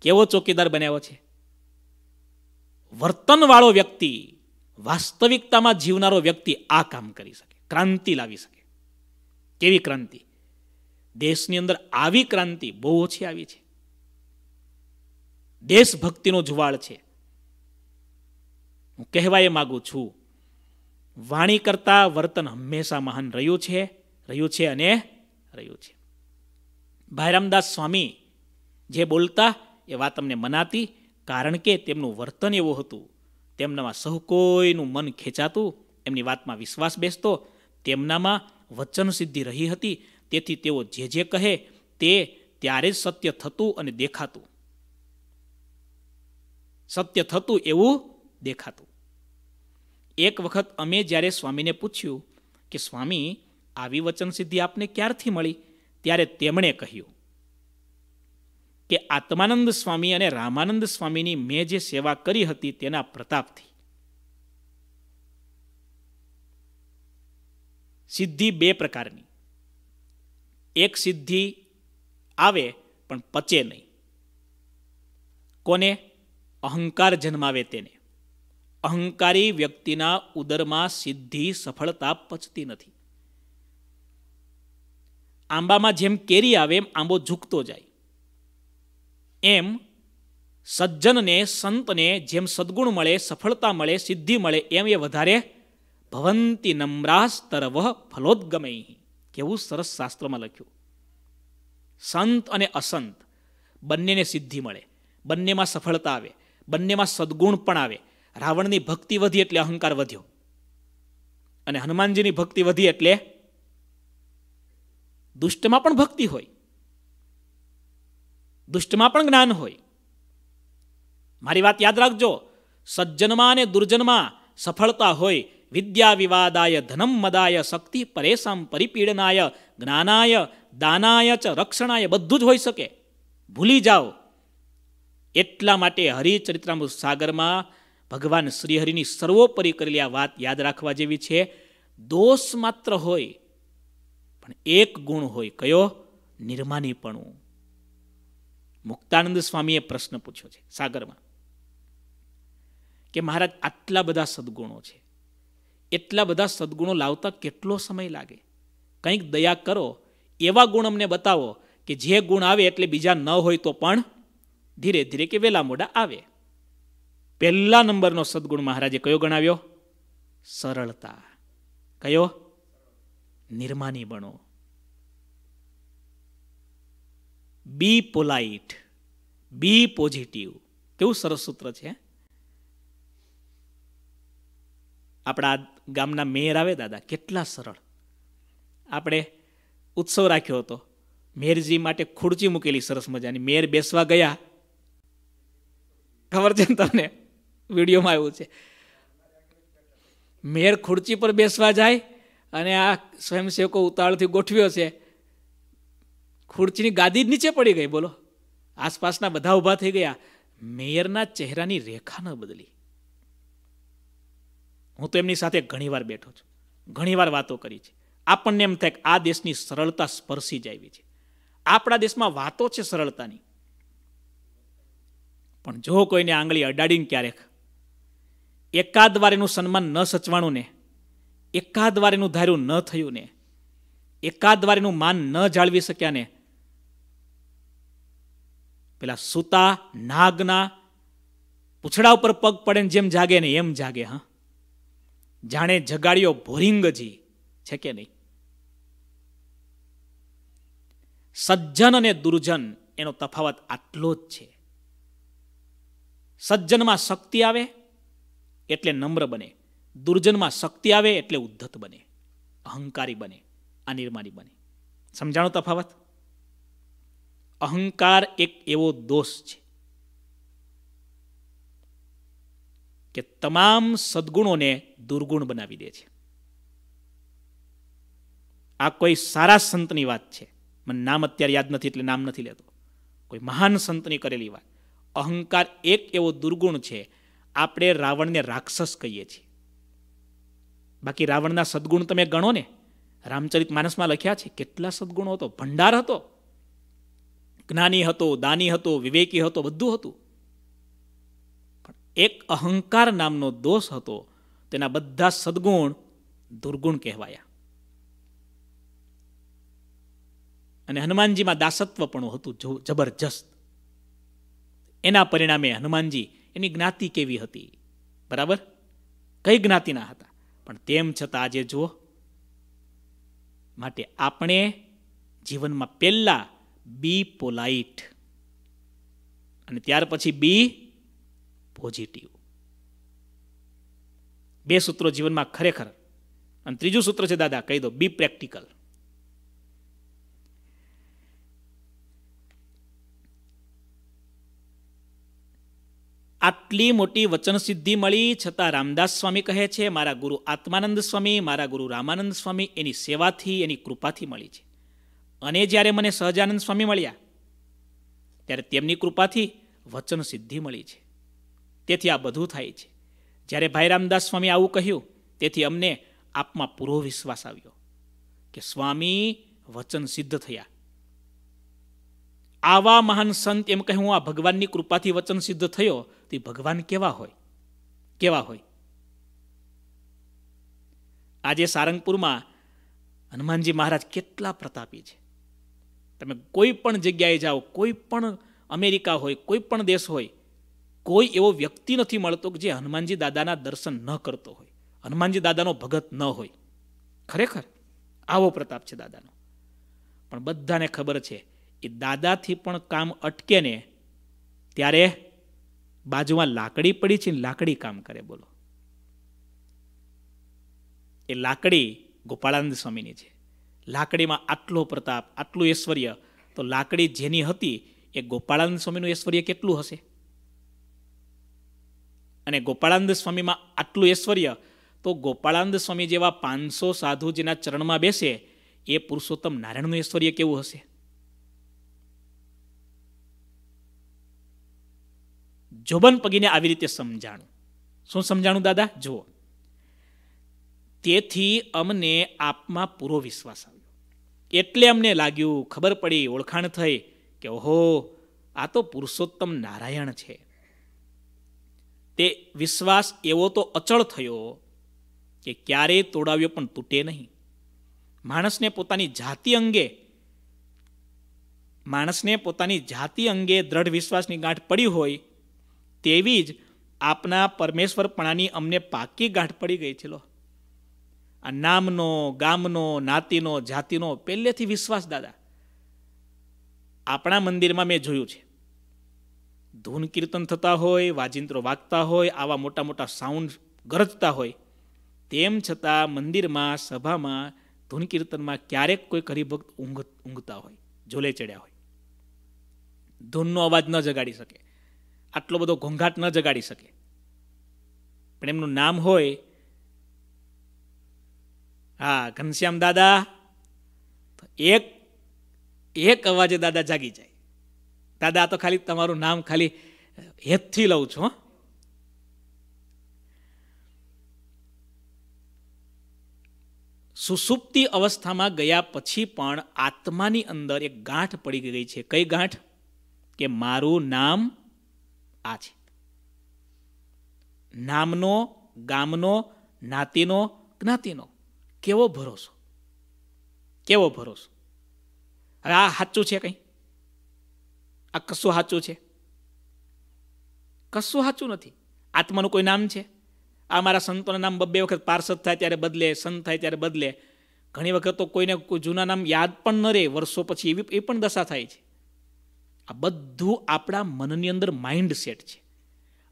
કેવો ચોકીદાર બનાવ્યો છે? વર્તનવાળો વ્યક્તિ, વાસ્તવિકતામાં જીવનારો વ્યક્તિ આ કામ કરી શકે, ક્રાંતિ લાવી શકે. કેવી ક્રાંતિ? દેશની અંદર આવી ક્રાંતિ બહુ ઓછી આવી છે. દેશભક્તિનો જુવાળ છે. હું કહેવાય માગું છું, વાણી કરતા વર્તન હંમેશા મહાન રહ્યું છે રહ્યું છે અને રહ્યું છે. ભાઈરામદાસ સ્વામી જે બોલતા એ વાત તમને મનાતી કારણ કે તેમનું વર્તન એવું હતું, તેમનામાં સહુ કોઈનું મન ખેંચાતું, એમની વાતમાં વિશ્વાસ બેસતો, તેમનામાં વચન સિદ્ધિ રહી હતી તેથી તેઓ જે જે કહે તે ત્યારે જ સત્ય થતું અને દેખાતું. સત્ય થતું એવું દેખાતું. એક વખત અમે જ્યારે સ્વામીને પૂછ્યું કે, સ્વામી, આવી વચન સિદ્ધિ આપને ક્યારથી મળી? ત્યારે તેમણે કહ્યું કે, આત્માનંદ સ્વામી અને રામાનંદ સ્વામીની મેં જે સેવા કરી હતી તેના પ્રતાપથી. સિદ્ધિ બે પ્રકારની. એક સિદ્ધિ આવે પણ પચે નહીં. કોને? અહંકાર જન્માવે તેને. અહંકારી વ્યક્તિના ઉદરમાં સિદ્ધિ સફળતા પચતી નથી. આંબામાં જેમ કેરી આવે એમ આંબો ઝૂકતો જાય. એમ સજ્જનને, સંતને જેમ સદગુણ મળે, સફળતા મળે, સિદ્ધિ મળે, એમ એ વધારે ભવંતી નમ્રાસ્તરવ ફલોદગમય કેવું સરસ શાસ્ત્રમાં લખ્યું. સંત અને અસંત, બંનેને સિદ્ધિ મળે, બંનેમાં સફળતા આવે, બંનેમાં સદગુણ પણ આવે. રાવણની ભક્તિ વધી એટલે અહંકાર વધ્યો. અને હનુમાનજીની ભક્તિ વધી એટલે દુષ્ટમાં પણ ભક્તિ હોય. દુષ્ટમાં પણ જ્ઞાન હોય. મારી વાત યાદ રાખજો, સજ્જનમાં અને દુર્જનમાં સફળતા હોય વિદ્યા વિવાદાય ધનમ મદાય શક્તિ પરેશામ પરિપીડનાય જ્ઞાનાય દાનાય ચ રક્ષણાય બધું જ હોઈ શકે. ભૂલી જાઓ. એટલા માટે હરિચરિત્રામૃત સાગરમાં ભગવાન શ્રીહરિની સર્વોપરી કરેલી આ વાત યાદ રાખવા જેવી છે. દોષ માત્ર હોય, પણ એક ગુણ હોય. કયો? નિર્માનીપણું. મુક્તાનંદ સ્વામીએ પ્રશ્ન પૂછ્યો છે સાગરમાં કે મહારાજ, આટલા બધા સદગુણો છે. એટલા બધા સદગુણો લાવતા કેટલો સમય લાગે? કંઈક દયા કરો, એવા ગુણ અમને બતાવો કે જે ગુણ આવે એટલે બીજા ન હોય તો પણ ધીરે ધીરે કે વેલા મોડા આવે. પહેલા નંબરનો સદગુણ મહારાજે કયો ગણાવ્યો? સરળતા. કયો? નિર્માની બનો બી પોલાઇટ. B positive. કેવું સરસ સૂત્ર છે આપણા ગામના મેયર આવે દાદા, કેટલા સરળ. આપણે ઉત્સવ રાખ્યો હતો. મેયરજી માટે ખુરચી મૂકેલી સરસ મજાની. મેયર બેસવા ગયા. ખબર છે ને તમને? વિડીયોમાં આવ્યું છે. મેયર ખુરચી પર બેસવા જાય અને આ સ્વયંસેવકો ઉતાળથી ગોઠવ્યો છે. ખુરચીની ગાદી નીચે પડી ગઈ, બોલો. આસપાસના બધા ઊભા થઈ ગયા. મેયરના ચહેરાની રેખા ન બદલી. હું તો એમની સાથે ઘણીવાર બેઠો છું. ઘણીવાર વાતો કરી છે. આપણને એમ થાય કે આ દેશની સરળતા સ્પર્શી જાય છે. આપણા દેશમાં વાતો છે સરળતાની. પણ જો કોઈને આંગળી અડાડીને ક્યારેક એકાદ વાર એનું સન્માન ન સચવાણું ને એકાદ વાર એનું ધાર્યું ન થયું ને એકાદ વાર માન ન જાળવી શક્યા ને, પેલા સૂતા, નાગના, પૂછડા ઉપર પગ પડે ને જેમ જાગે ને એમ જાગે, હા. જાણે જગાડ્યો ભોરિંગજી, છે કે નહીં? સજ્જન અને દુર્જન, એનો તફાવત આટલો જ છે. સજ્જનમાં શક્તિ આવે એટલે નમ્ર બને. દુર્જનમાં શક્તિ આવે એટલે ઉદ્ધત બને. અહંકારી બને, અનિર્માની બને. સમજાણો તફાવત? અહંકાર એક એવો દોષ છે. કે તમામ સદગુણોને દુર્ગુણ બનાવી દે છે. આ કોઈ સારા સંતની વાત છે. મને નામ અત્યારે યાદ નથી એટલે નામ નથી લેતો. કોઈ મહાન સંતની કરેલી વાત. અહંકાર એક એવો દુર્ગુણ છે, આપણે રાવણને રાક્ષસ કહીએ છીએ. બાકી રાવણના સદગુણ તમે ગણો ને, રામચરિત માનસમાં લખ્યા છે, કેટલા સદગુણો હતો? ભંડાર હતો. જ્ઞાની હતો, દાની હતો, વિવેકી હતો, બધું હતું. એક અહંકાર નામનો દોષ હતો, તેના બધા સદગુણ દુર્ગુણ કહેવાયા. અને હનુમાનજીમાં દાસત્વ પણ હતું જબરજસ્ત. એના પરિણામે હનુમાનજી એની જ્ઞાતિ કેવી હતી? બરાબર? કઈ જ્ઞાતિના હતા? પણ તેમ છતાં આજે જુઓ, માટે આપણે જીવનમાં પહેલા બી પોલાઇટ અને ત્યાર પછી બી પોઝિટિવ બે સૂત્રો જીવનમાં ખરેખર અને ત્રીજું સૂત્ર છે, દાદા, કહી દો બી પ્રેક્ટિકલ આટલી મોટી વચન સિદ્ધિ મળી છતાં રામદાસ સ્વામી કહે છે, મારા ગુરુ આત્માનંદ સ્વામી, મારા ગુરુ રામાનંદ સ્વામી, એની સેવાથી, એની કૃપાથી મળી છે. અને જ્યારે મને સહજાનંદ સ્વામી મળ્યા, ત્યારે તેમની કૃપાથી વચન સિદ્ધિ મળી છે. તેથી આ બધું થાય છે. જ્યારે ભાઈ રામદાસ સ્વામી આવું કહ્યું, તેથી અમને આપમાં પૂરો વિશ્વાસ આવ્યો કે સ્વામી વચન સિદ્ધ થયા. આવા મહાન સંત એમ કહ્યું આ ભગવાનની કૃપાથી વચન સિદ્ધ થયો. તે ભગવાન કેવા હોય? કેવા હોય? આજે સારંગપુરમાં હનુમાનજી મહારાજ કેટલા પ્રતાપી છે. તમે કોઈ પણ જગ્યાએ જાઓ, કોઈ પણ અમેરિકા હોય, કોઈ પણ દેશ હોય કોઈ એવો વ્યક્તિ નથી મળતો કે જે હનુમાનજી દાદાના દર્શન ન કરતો હોય. હનુમાનજી દાદાનો ભગત ન હોય. ખરેખર આવો પ્રતાપ છે દાદાનો. પણ બધાને ખબર છે, એ દાદાથી પણ કામ અટકે ને ત્યારે બાજુમાં લાકડી પડી છે ને લાકડી કામ કરે, બોલો. એ લાકડી ગોપાળાનંદ સ્વામીની છે. લાકડીમાં આટલો પ્રતાપ, આટલું ઐશ્વર્ય, તો લાકડી જેની હતી એ ગોપાળાનંદ સ્વામીનું ઐશ્વર્ય કેટલું હશે? અને ગોપાળાનંદ સ્વામીમાં આટલું ઐશ્વર્ય, તો ગોપાળાનંદ સ્વામી જેવા પાંચસો સાધુ જેના ચરણમાં બેસે, એ પુરુષોત્તમ નારાયણનું ઐશ્વર્ય કેવું હશે? જોબન પગીને આવી રીતે સમજાણું. શું સમજાણું દાદા? જુઓ. તેથી અમને આપમાં પૂરો વિશ્વાસ આવ્યો. એટલે અમને લાગ્યું, ખબર પડી, ઓળખાણ થઈ કે ઓહો, આ તો પુરુષોત્તમ નારાયણ છે. તે વિશ્વાસ એવો તો અચળ થયો કે ક્યારેય તોડાવ્યો પણ તૂટે નહીં. માણસને પોતાની જાતિ અંગે, માણસને પોતાની જાતિ અંગે દ્રઢ વિશ્વાસની ગાંઠ પડી હોય તેવી જ આપના પરમેશ્વરપણાની અમને પાકી ગાંઠ પડી ગઈ છે લો. આ નામનો, ગામનો, નાતીનો, જાતિનો પહેલેથી વિશ્વાસ દાદા. આપણા મંદિરમાં મેં જોયું છે. ધૂન કીર્તન થતા હોય, વાજિંત્રો વાગતા હોય, આવા મોટા મોટા સાઉન્ડ ગરજતા હોય, તેમ છતાં મંદિરમાં, સભામાં ધૂન કીર્તનમાં ક્યારેક કોઈ હરિભક્ત ઊંઘ, ઊંઘતા હોય, ઝોલે ચડ્યા હોય. ધૂનનો અવાજ ન જગાડી શકે. આટલો બધો ઘોંઘાટ ન જગાડી શકે. પણ એમનું નામ હોય, હા, ઘનશ્યામ દાદા એક એક અવાજે દાદા જાગી જાય. દાદા તો ખાલી તમારું નામ ખાલી હેતથી લઉં છું સુસુપ્તિ અવસ્થામાં ગયા પછી પણ આત્માની અંદર એક ગાંઠ પડી ગઈ છે. કઈ ગાંઠ? કે મારું નામ આ છે. નામનો, ગામનો, નાતીનો, જ્ઞાતિનો કેવો ભરોસો? કેવો ભરોસો? હવે આ સાચું છે કંઈ? આ કશું સાચું છે? કશું સાચું નથી. આત્માનું કોઈ નામ છે? આ મારા સંતોના નામ બબ્બે વખત પાર્ષદ થાય ત્યારે બદલે, સંત થાય ત્યારે બદલે. ઘણી વખત તો કોઈને કોઈ જૂના નામ યાદ પણ ન રહે, વર્ષો પછી એવી, એ પણ દશા થાય છે. આ બધું આપણા મનની અંદર માઇન્ડ સેટ છે.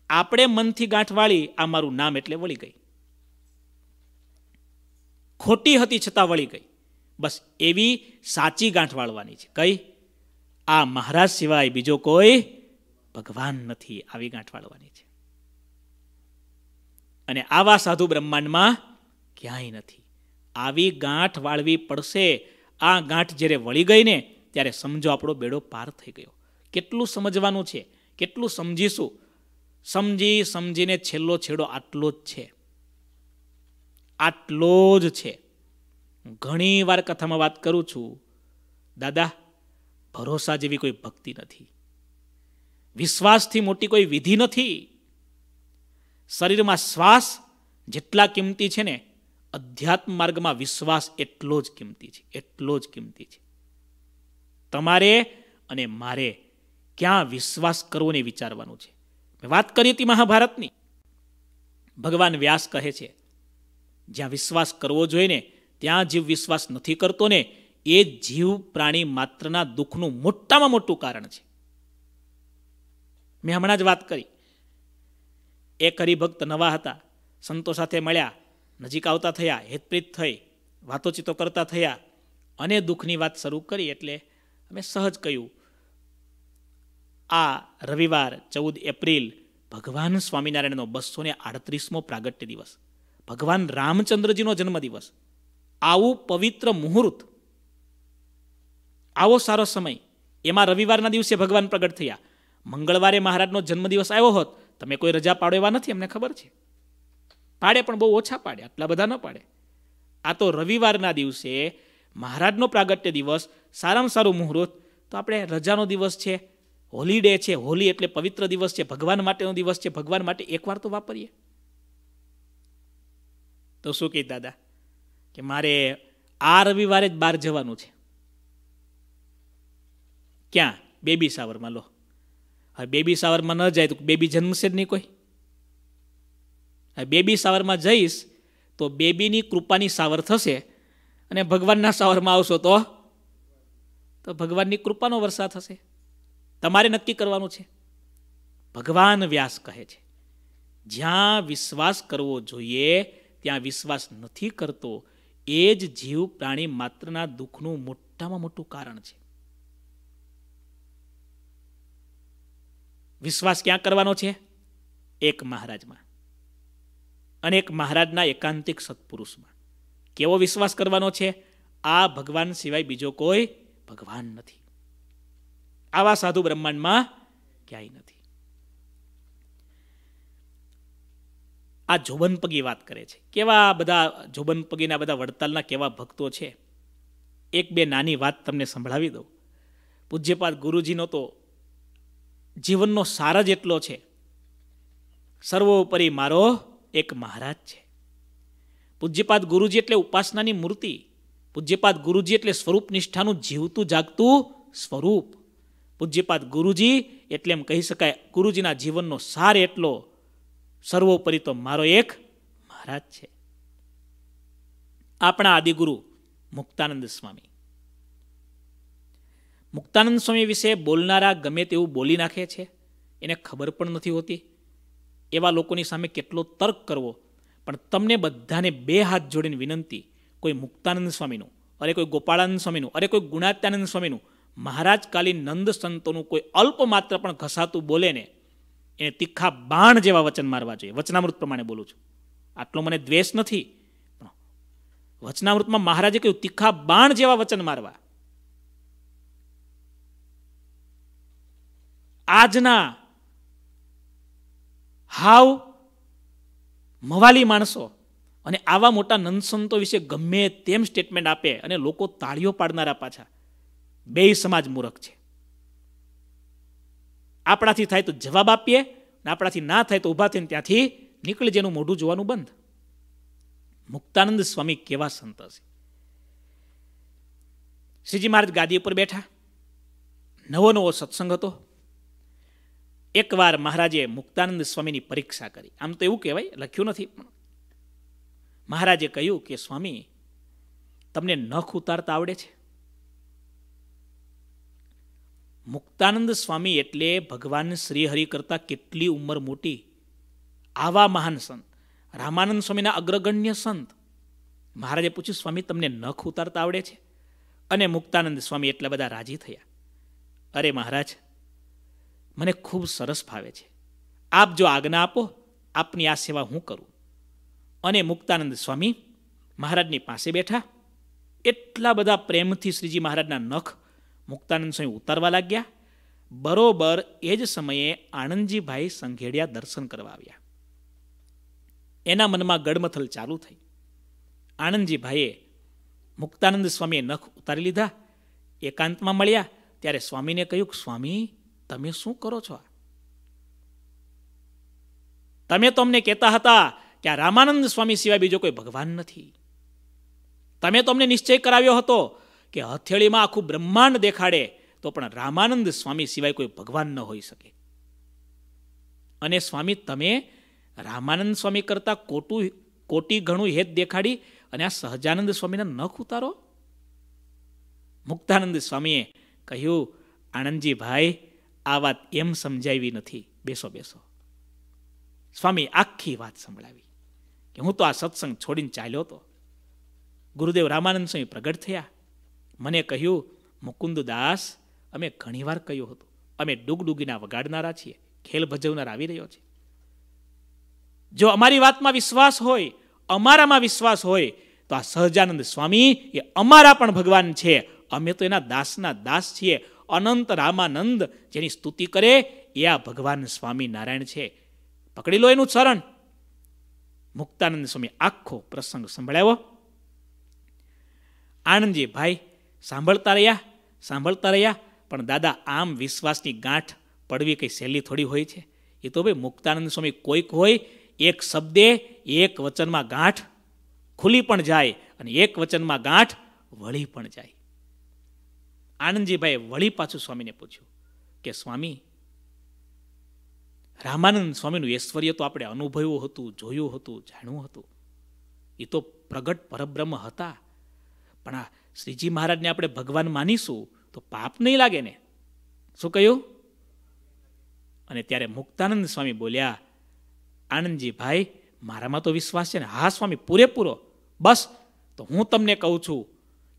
આપણે મનથી ગાંઠ વાળી આ મારું નામ એટલે વળી ગઈ. ખોટી હતી છતાં વળી ગઈ. બસ એવી સાચી ગાંઠ વાળવાની છે. કઈ? આ મહારાજ સિવાય બીજો કોઈ ભગવાન નથી, આવી ગાંઠ વાળવાની છે. અને આવા સાધુ બ્રહ્માંડમાં ક્યાંય નથી. આવી ગાંઠ વાળવી પડશે, આ ગાંઠ જ્યારે વળી ગઈ ને, ત્યારે સમજો આપણો બેડો પાર થઈ ગયો. કેટલું સમજવાનું છે? કેટલું સમજીશું? સમજી સમજીને છેલ્લો છેડો આટલો જ છે. આટલો જ છે. ઘણી વાર કથામાં વાત કરું છું. દાદા ભરોસા જેવી કોઈ ભક્તિ નથી. વિશ્વાસથી મોટી કોઈ વિધિ નથી. શરીરમાં શ્વાસ જેટલા કિંમતી છે ને, અધ્યાત્મ માર્ગમાં વિશ્વાસ એટલો જ કિંમતી છે, એટલો જ કિંમતી છે. તમારે અને મારે ક્યાં વિશ્વાસ કરવો ને વિચારવાનું છે. મેં વાત કરી હતી મહાભારતની. ભગવાન વ્યાસ કહે છે, જ્યાં વિશ્વાસ કરવો જોઈએ ને, ત્યાં જીવ વિશ્વાસ નથી કરતો ને એ જીવ પ્રાણી માત્રના દુઃખનું મોટામાં મોટું કારણ છે. મેં હમણાં જ વાત કરી. એક હરિભક્ત નવા હતા, સંતો સાથે મળ્યા, નજીક આવતા થયા, હેતપ્રીત થઈ, વાતોચીતો કરતા થયા, અને દુઃખની વાત શરૂ કરી એટલે અમે સહજ કહ્યું, આ રવિવાર ચૌદ એપ્રિલ ભગવાન સ્વામિનારાયણનો બસો ને આડત્રીસમો પ્રાગટ્ય દિવસ. ભગવાન રામચંદ્રજીનો જન્મદિવસ. આવું પવિત્ર મુહૂર્ત આવો સારો સમય. એમાં રવિવારના દિવસે ભગવાન પ્રગટ થયા. મંગળવારે મહારાજનો જન્મદિવસ આવ્યો હોત, તમે કોઈ રજા પાડો એવા નથી અમને ખબર છે. પાડે પણ બહુ ઓછા પાડે, આટલા બધા ન પાડે. આ તો રવિવારના દિવસે મહારાજનો પ્રાગટ્ય દિવસ, સારામાં સારું મુહૂર્ત, તો આપણે રજાનો દિવસ છે, હોલીડે છે, હોલી એટલે પવિત્ર દિવસ છે, ભગવાન માટેનો દિવસ છે, ભગવાન માટે એકવાર તો વાપરીએ. તો શું કહે દાદા? કે મારે આ રવિવારે જ બહાર જવાનું છે. ક્યાં? બેબી સાવરમાં લો. હવે બેબી સાવરમાં ન જાય તો બેબી જન્મશે જ નહીં કોઈ. હવે બેબી સાવરમાં જઈશ તો બેબીની કૃપાની સાવર થશે અને ભગવાનના સાવરમાં આવશો તો? તો ભગવાનની કૃપાનો વરસાદ થશે. તમારે નક્કી કરવાનું છે. ભગવાન વ્યાસ કહે છે, જ્યાં વિશ્વાસ કરવો જોઈએ, ત્યાં વિશ્વાસ નથી કરતો. એ જ જીવ પ્રાણી માત્રના દુઃખનું મોટામાં મોટું કારણ છે. વિશ્વાસ ક્યાં કરવાનો છે? એક મહારાજમાં. અને એક મહારાજના એકાંતિક સત્પુરુષમાં. કેવો વિશ્વાસ કરવાનો છે? આ ભગવાન સિવાય બીજો કોઈ ભગવાન નથી. આવા સાધુ બ્રહ્માંડમાં ક્યાંય નથી. આ જોબનપગી વાત કરે છે. કેવા બધા જોબનપગીના બધા વડતાલના કેવા ભક્તો છે? એક બે નાની વાત તમને સંભળાવી દઉં. પૂજ્યપાદ ગુરુજીનો તો જીવનનો સાર જ એટલો છે. સર્વોપરી મારો એક મહારાજ છે. પૂજ્યપાદ ગુરુજી એટલે ઉપાસનાની મૂર્તિ. પૂજ્યપાદ ગુરુજી એટલે સ્વરૂપ નિષ્ઠાનું જીવતું જાગતું સ્વરૂપ. પૂજ્યપાદ ગુરુજી એટલે એમ કહી શકાય ગુરુજીના જીવનનો સાર એટલો. સર્વોપરી તો મારો એક મહારાજ છે. આપણા આદિગુરુ મુક્તાનંદ સ્વામી. મુક્તાનંદ સ્વામી વિશે બોલનારા ગમે તેવું બોલી નાખે છે, એને ખબર પણ નથી હોતી. એવા લોકોની સામે કેટલો તર્ક કરવો. પણ તમને બધાને બે હાથ જોડીને વિનંતી, કોઈ મુક્તાનંદ સ્વામીનું, અરે કોઈ ગોપાળાનંદ સ્વામીનું, અરે કોઈ ગુણાત્યાનંદ સ્વામીનું, મહારાજ કાલીન નંદ સંતોનું કોઈ અલ્પ માત્ર પણ ઘસાતું બોલે ને, એને તીખા બાણ જેવા વચન મારવા જોઈએ. વચનામૃત પ્રમાણે બોલું છું. આટલો મને દ્વેષ નથી વચનામૃતમાં મહારાજે કહ્યું, તીખા બાણ જેવા વચન મારવા. આજના હાવ મવાલી માણસો અને આવા મોટા નંદસંતો વિશે ગમે તેમ સ્ટેટમેન્ટ આપે અને લોકો તાળીઓ પાડનારા પાછા. બે સમાજ મૂરખ છે. આપણાથી થાય તો જવાબ આપીએ અને આપણાથી ના થાય તો ઊભા થઈને ત્યાંથી નીકળી જેનું મોઢું જોવાનું બંધ. મુક્તાનંદ સ્વામી કેવા સંત હશે. શ્રીજી મહારાજ ગાદી ઉપર બેઠા. નવો નવો સત્સંગ હતો. એકવાર મહારાજે મુક્તાનંદ સ્વામીની પરીક્ષા કરી. આમ તો એવું કહેવાય, લખ્યું નથી, પણ મહારાજે કહ્યું કે, સ્વામી, તમને નખ ઉતારતા આવડે છે? મુક્તાનંદ સ્વામી એટલે ભગવાન શ્રીહરિ કરતાં કેટલી ઉંમર મોટી, આવા મહાન સંત, રામાનંદ સ્વામીના અગ્રગણ્ય સંત. મહારાજે પૂછ્યું, સ્વામી, તમને નખ ઉતારતા આવડે છે? અને મુક્તાનંદ સ્વામી એટલા બધા રાજી થયા. અરે મહારાજ મને ખૂબ સરસ ફાવે છે. આપ જો આજ્ઞા આપો, આપની આ સેવા હું કરું. અને મુક્તાનંદ સ્વામી મહારાજની પાસે બેઠા, એટલા બધા પ્રેમથી શ્રીજી મહારાજના નખ મુક્તાનંદ સ્વામી ઉતારવા લાગ્યા. બરોબર એ જ સમયે આનંદજીભાઈ સંઘેડિયા દર્શન કરવા આવ્યા. એના મનમાં ગડમથલ ચાલુ થઈ. આનંદજીભાઈએ મુક્તાનંદ સ્વામીએ નખ ઉતારી લીધા, એકાંતમાં મળ્યા. ત્યારે સ્વામીને કહ્યું, સ્વામી તમે શું કરો છો? તમે તો અમને કહેતા હતા કે આ રામાનંદ સ્વામી સિવાય બીજો કોઈ ભગવાન નથી. તમે તો અમને નિશ્ચય કરાવ્યો હતો કે હથેળીમાં આખું બ્રહ્માંડ દેખાડે તો પણ રામાનંદ સ્વામી સિવાય કોઈ ભગવાન ન હોઈ શકે. અને સ્વામી, તમે રામાનંદ સ્વામી કરતાં કોટું, કોટી ઘણું હેત દેખાડી અને આ સહજાનંદ સ્વામીના નખ ઉતારો. મુક્તાનંદ સ્વામીએ કહ્યું આનંદજી ભાઈ આ વાત એમ સમજાવી નથી. બેસો બેસો. સ્વામી, આખી વાત સંભળાવી. કે હું તો આ સત્સંગ છોડીને ચાલ્યો હતો. ગુરુદેવ રામાનંદ સ્વામી પ્રગટ થયા. મને કહ્યું મુકુંદ દાસ અમે ઘણીવાર કહ્યું હતું, અમે ડુગડુગીના વગાડનારા છીએ, ખેલ ભજવનાર આવી રહ્યો છે જો અમારી વાતમાં વિશ્વાસ હોય, અમારામાં વિશ્વાસ હોય, તો આ સહજાનંદ સ્વામી એ અમારા પણ ભગવાન છે. અમે તો એના દાસના દાસ છીએ. અનંત રામાનંદ જેની સ્તુતિ કરે, એ આ ભગવાન સ્વામિનારાયણ છે. પકડી લો એનું ચરણ મુક્તાનંદ સ્વામી આખો પ્રસંગ સંભળાવ્યો આનંદજી ભાઈ, સાંભળતા રહ્યા સાંભળતા રહ્યા, પણ દાદા, આમ વિશ્વાસની ગાંઠ પડવી કંઈ સહેલી થોડી હોય છે. એ તો ભાઈ મુક્તાનંદ સ્વામી કોઈક હોય, એક શબ્દે એક વચનમાં ગાંઠ ખુલી પણ જાય અને એક વચનમાં ગાંઠ વળી પણ જાય. આનંદજીભાઈએ વળી પાછું સ્વામીને પૂછ્યું કે, સ્વામી, રામાનંદ સ્વામીનું ઐશ્વર્ય તો આપણે અનુભવ્યું હતું, જોયું હતું, જાણ્યું હતું. એ તો પ્રગટ પરબ્રહ્મ હતા. પણ આ શ્રીજી મહારાજને આપણે ભગવાન માનીશું તો પાપ નહીં લાગે ને. શું કહ્યું? અને ત્યારે મુક્તાનંદ સ્વામી બોલ્યા આનંદજી ભાઈ મારામાં તો વિશ્વાસ છે ને. હા, સ્વામી, પૂરેપૂરો. બસ, તો હું તમને કહું છું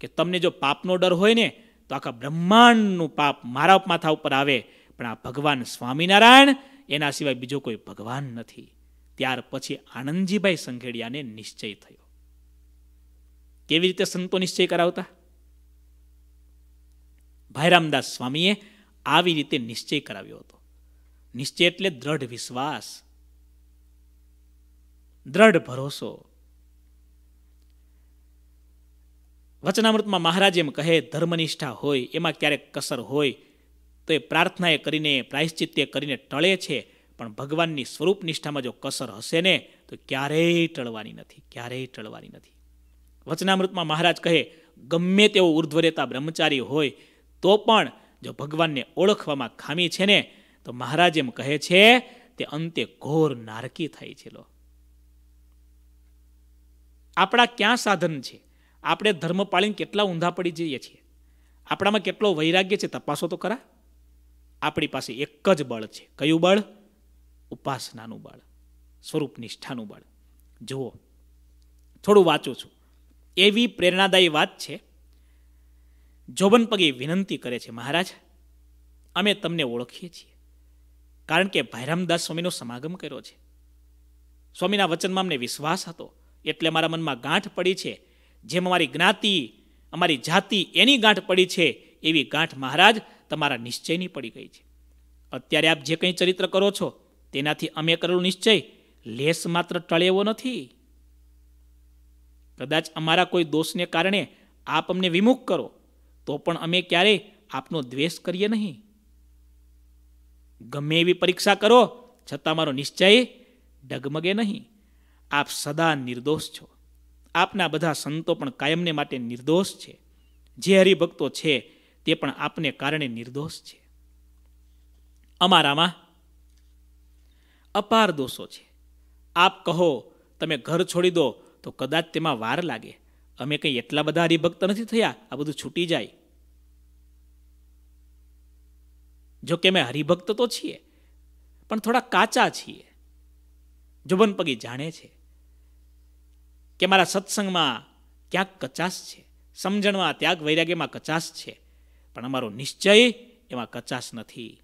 કે, તમને જો પાપનો ડર હોય ને તો આખા બ્રહ્માંડનું પાપ મારા માથા ઉપર આવે, પણ આ ભગવાન સ્વામિનારાયણ, એના સિવાય બીજો કોઈ ભગવાન નથી. ત્યાર પછી આનંદજીભાઈ સંઘેડિયાને નિશ્ચય થયો. કેવી રીતે સંતો નિશ્ચય કરાવતા? ભાઈ રામદાસ સ્વામીએ આવી રીતે નિશ્ચય કરાવ્યો હતો. નિશ્ચય એટલે દ્રઢ વિશ્વાસ, દ્રઢ ભરોસો. વચનામૃતમાં મહારાજ એમ કહે, ધર્મનિષ્ઠા હોય, એમાં ક્યારેક કસર હોય. તો એ પ્રાર્થનાએ કરીને પ્રાયશ્ચિત્ય કરીને ટળે છે, પણ ભગવાનની સ્વરૂપ નિષ્ઠામાં જો કસર હશે ને, તો ક્યારેય ટળવાની નથી, ક્યારેય ટળવાની નથી. વચનામૃતમાં મહારાજ કહે, ગમે તેવો ઉર્ધ્વરેતા બ્રહ્મચારી હોય, તો પણ જો ભગવાનને ઓળખવામાં ખામી છે ને, તો મહારાજ એમ કહે છે, તે અંતે ઘોર નારકી થાય છે લો. આપણા ક્યાં સાધન છે? આપણે ધર્મ પાળીને કેટલા ઊંધા પડી જઈએ છીએ? આપણામાં કેટલો વૈરાગ્ય છે તપાસો તો ખરા? આપણી પાસે એક જ બળ છે. કયું બળ? ઉપાસનાનું બળ. સ્વરૂપ નિષ્ઠાનું બળ. જુઓ, થોડું વાંચું છું. એવી પ્રેરણાદાયી વાત છે. જોબન પગે વિનંતી કરે છે, મહારાજ, અમે તમને ઓળખીએ છીએ. કારણ કે ભાઈરામદાસ સ્વામીનો સમાગમ કર્યો છે. સ્વામીના વચનમાં અમને વિશ્વાસ હતો. એટલે મારા મનમાં ગાંઠ પડી છે. જેમ અમારી જ્ઞાતિ, અમારી જાતિ એની ગાંઠ પડી છે, એવી ગાંઠ મહારાજ તમારા નિશ્ચયની પડી ગઈ છે. અત્યારે આપ જે કંઈ ચરિત્ર કરો છો, તેનાથી અમે કરેલું નિશ્ચય, લેસ માત્ર ટળેવો નથી. કદાચ અમારા કોઈ દોષને કારણે આપ અમને વિમુખ કરો, તો પણ અમે ક્યારેય આપનો દ્વેષ કરીએ નહીં. ગમે એવી પરીક્ષા કરો, છતાં મારો નિશ્ચય ડગમગે નહીં. આપ સદા નિર્દોષ છો. આપના બધા સંતો પણ કાયમને માટે નિર્દોષ છે. જે હરિભક્તો છે, તે પણ આપને કારણે નિર્દોષ છે. અમારામાં અપાર દોષો છે. આપ કહો, તમે ઘર છોડી દો, તો કદાચ તેમાં વાર લાગે. અમે કંઈ એટલા બધા હરિભક્ત નથી થયા, આ બધું છૂટી જાય. જો કે અમે હરિભક્ત તો છીએ, પણ થોડા કાચા છીએ. જોબન પગી જાણે છે. કે મારા સત્સંગમાં ક્યાંક કચાશ છે. સમજણમાં ત્યાગ વૈરાગ્યમાં કચાશ છે. પણ અમારો નિશ્ચય એમાં કચાશ નથી.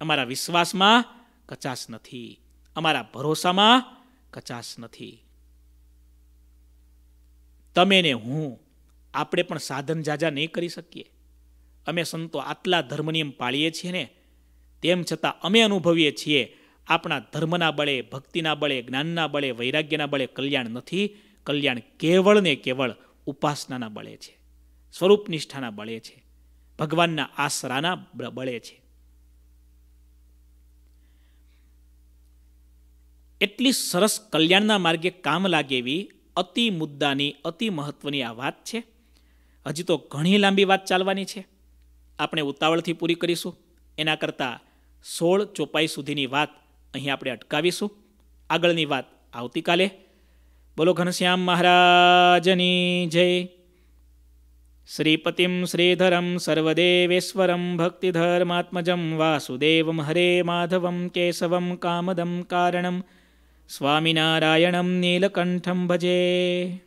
અમારા વિશ્વાસમાં કચાશ નથી. અમારા ભરોસામાં કચાશ નથી. તમે ને હું, આપણે પણ સાધન જાજા નહીં કરી શકીએ. અમે સંતો આટલા ધર્મનિયમ પાળીએ છીએ ને, તેમ છતાં અમે અનુભવીએ છીએ, આપણા ધર્મના બળે, ભક્તિના બળે, જ્ઞાનના બળે, વૈરાગ્યના બળે કલ્યાણ નથી કલ્યાણ કેવળ ને કેવળ ઉપાસનાના બળે છે. સ્વરૂપ નિષ્ઠાના બળે છે. ભગવાનના આસરાના બળે છે. એટલી સરસ કલ્યાણના માર્ગે કામ લાગે એવી અતિ મુદ્દાની, અતિ મહત્વની આ વાત છે. હજી તો ઘણી લાંબી વાત ચાલવાની છે. આપણે ઉતાવળથી પૂરી કરીશું. એના કરતાં સોળ ચોપાઈ સુધીની વાત અહીં આપણે અટકાવીશું. આગળની વાત આવતીકાલે બોલો ઘનશ્યામ મહારાજની જય. શ્રીપતિમ શ્રીધરમ સર્વદેવેશ્વરમ ભક્તિધર્માત્મજમ વાસુદેવમ હરે માધવમ કેશવમ કામદમ કારણમ સ્વામિનારાયણમ નીલકંઠમ ભજે.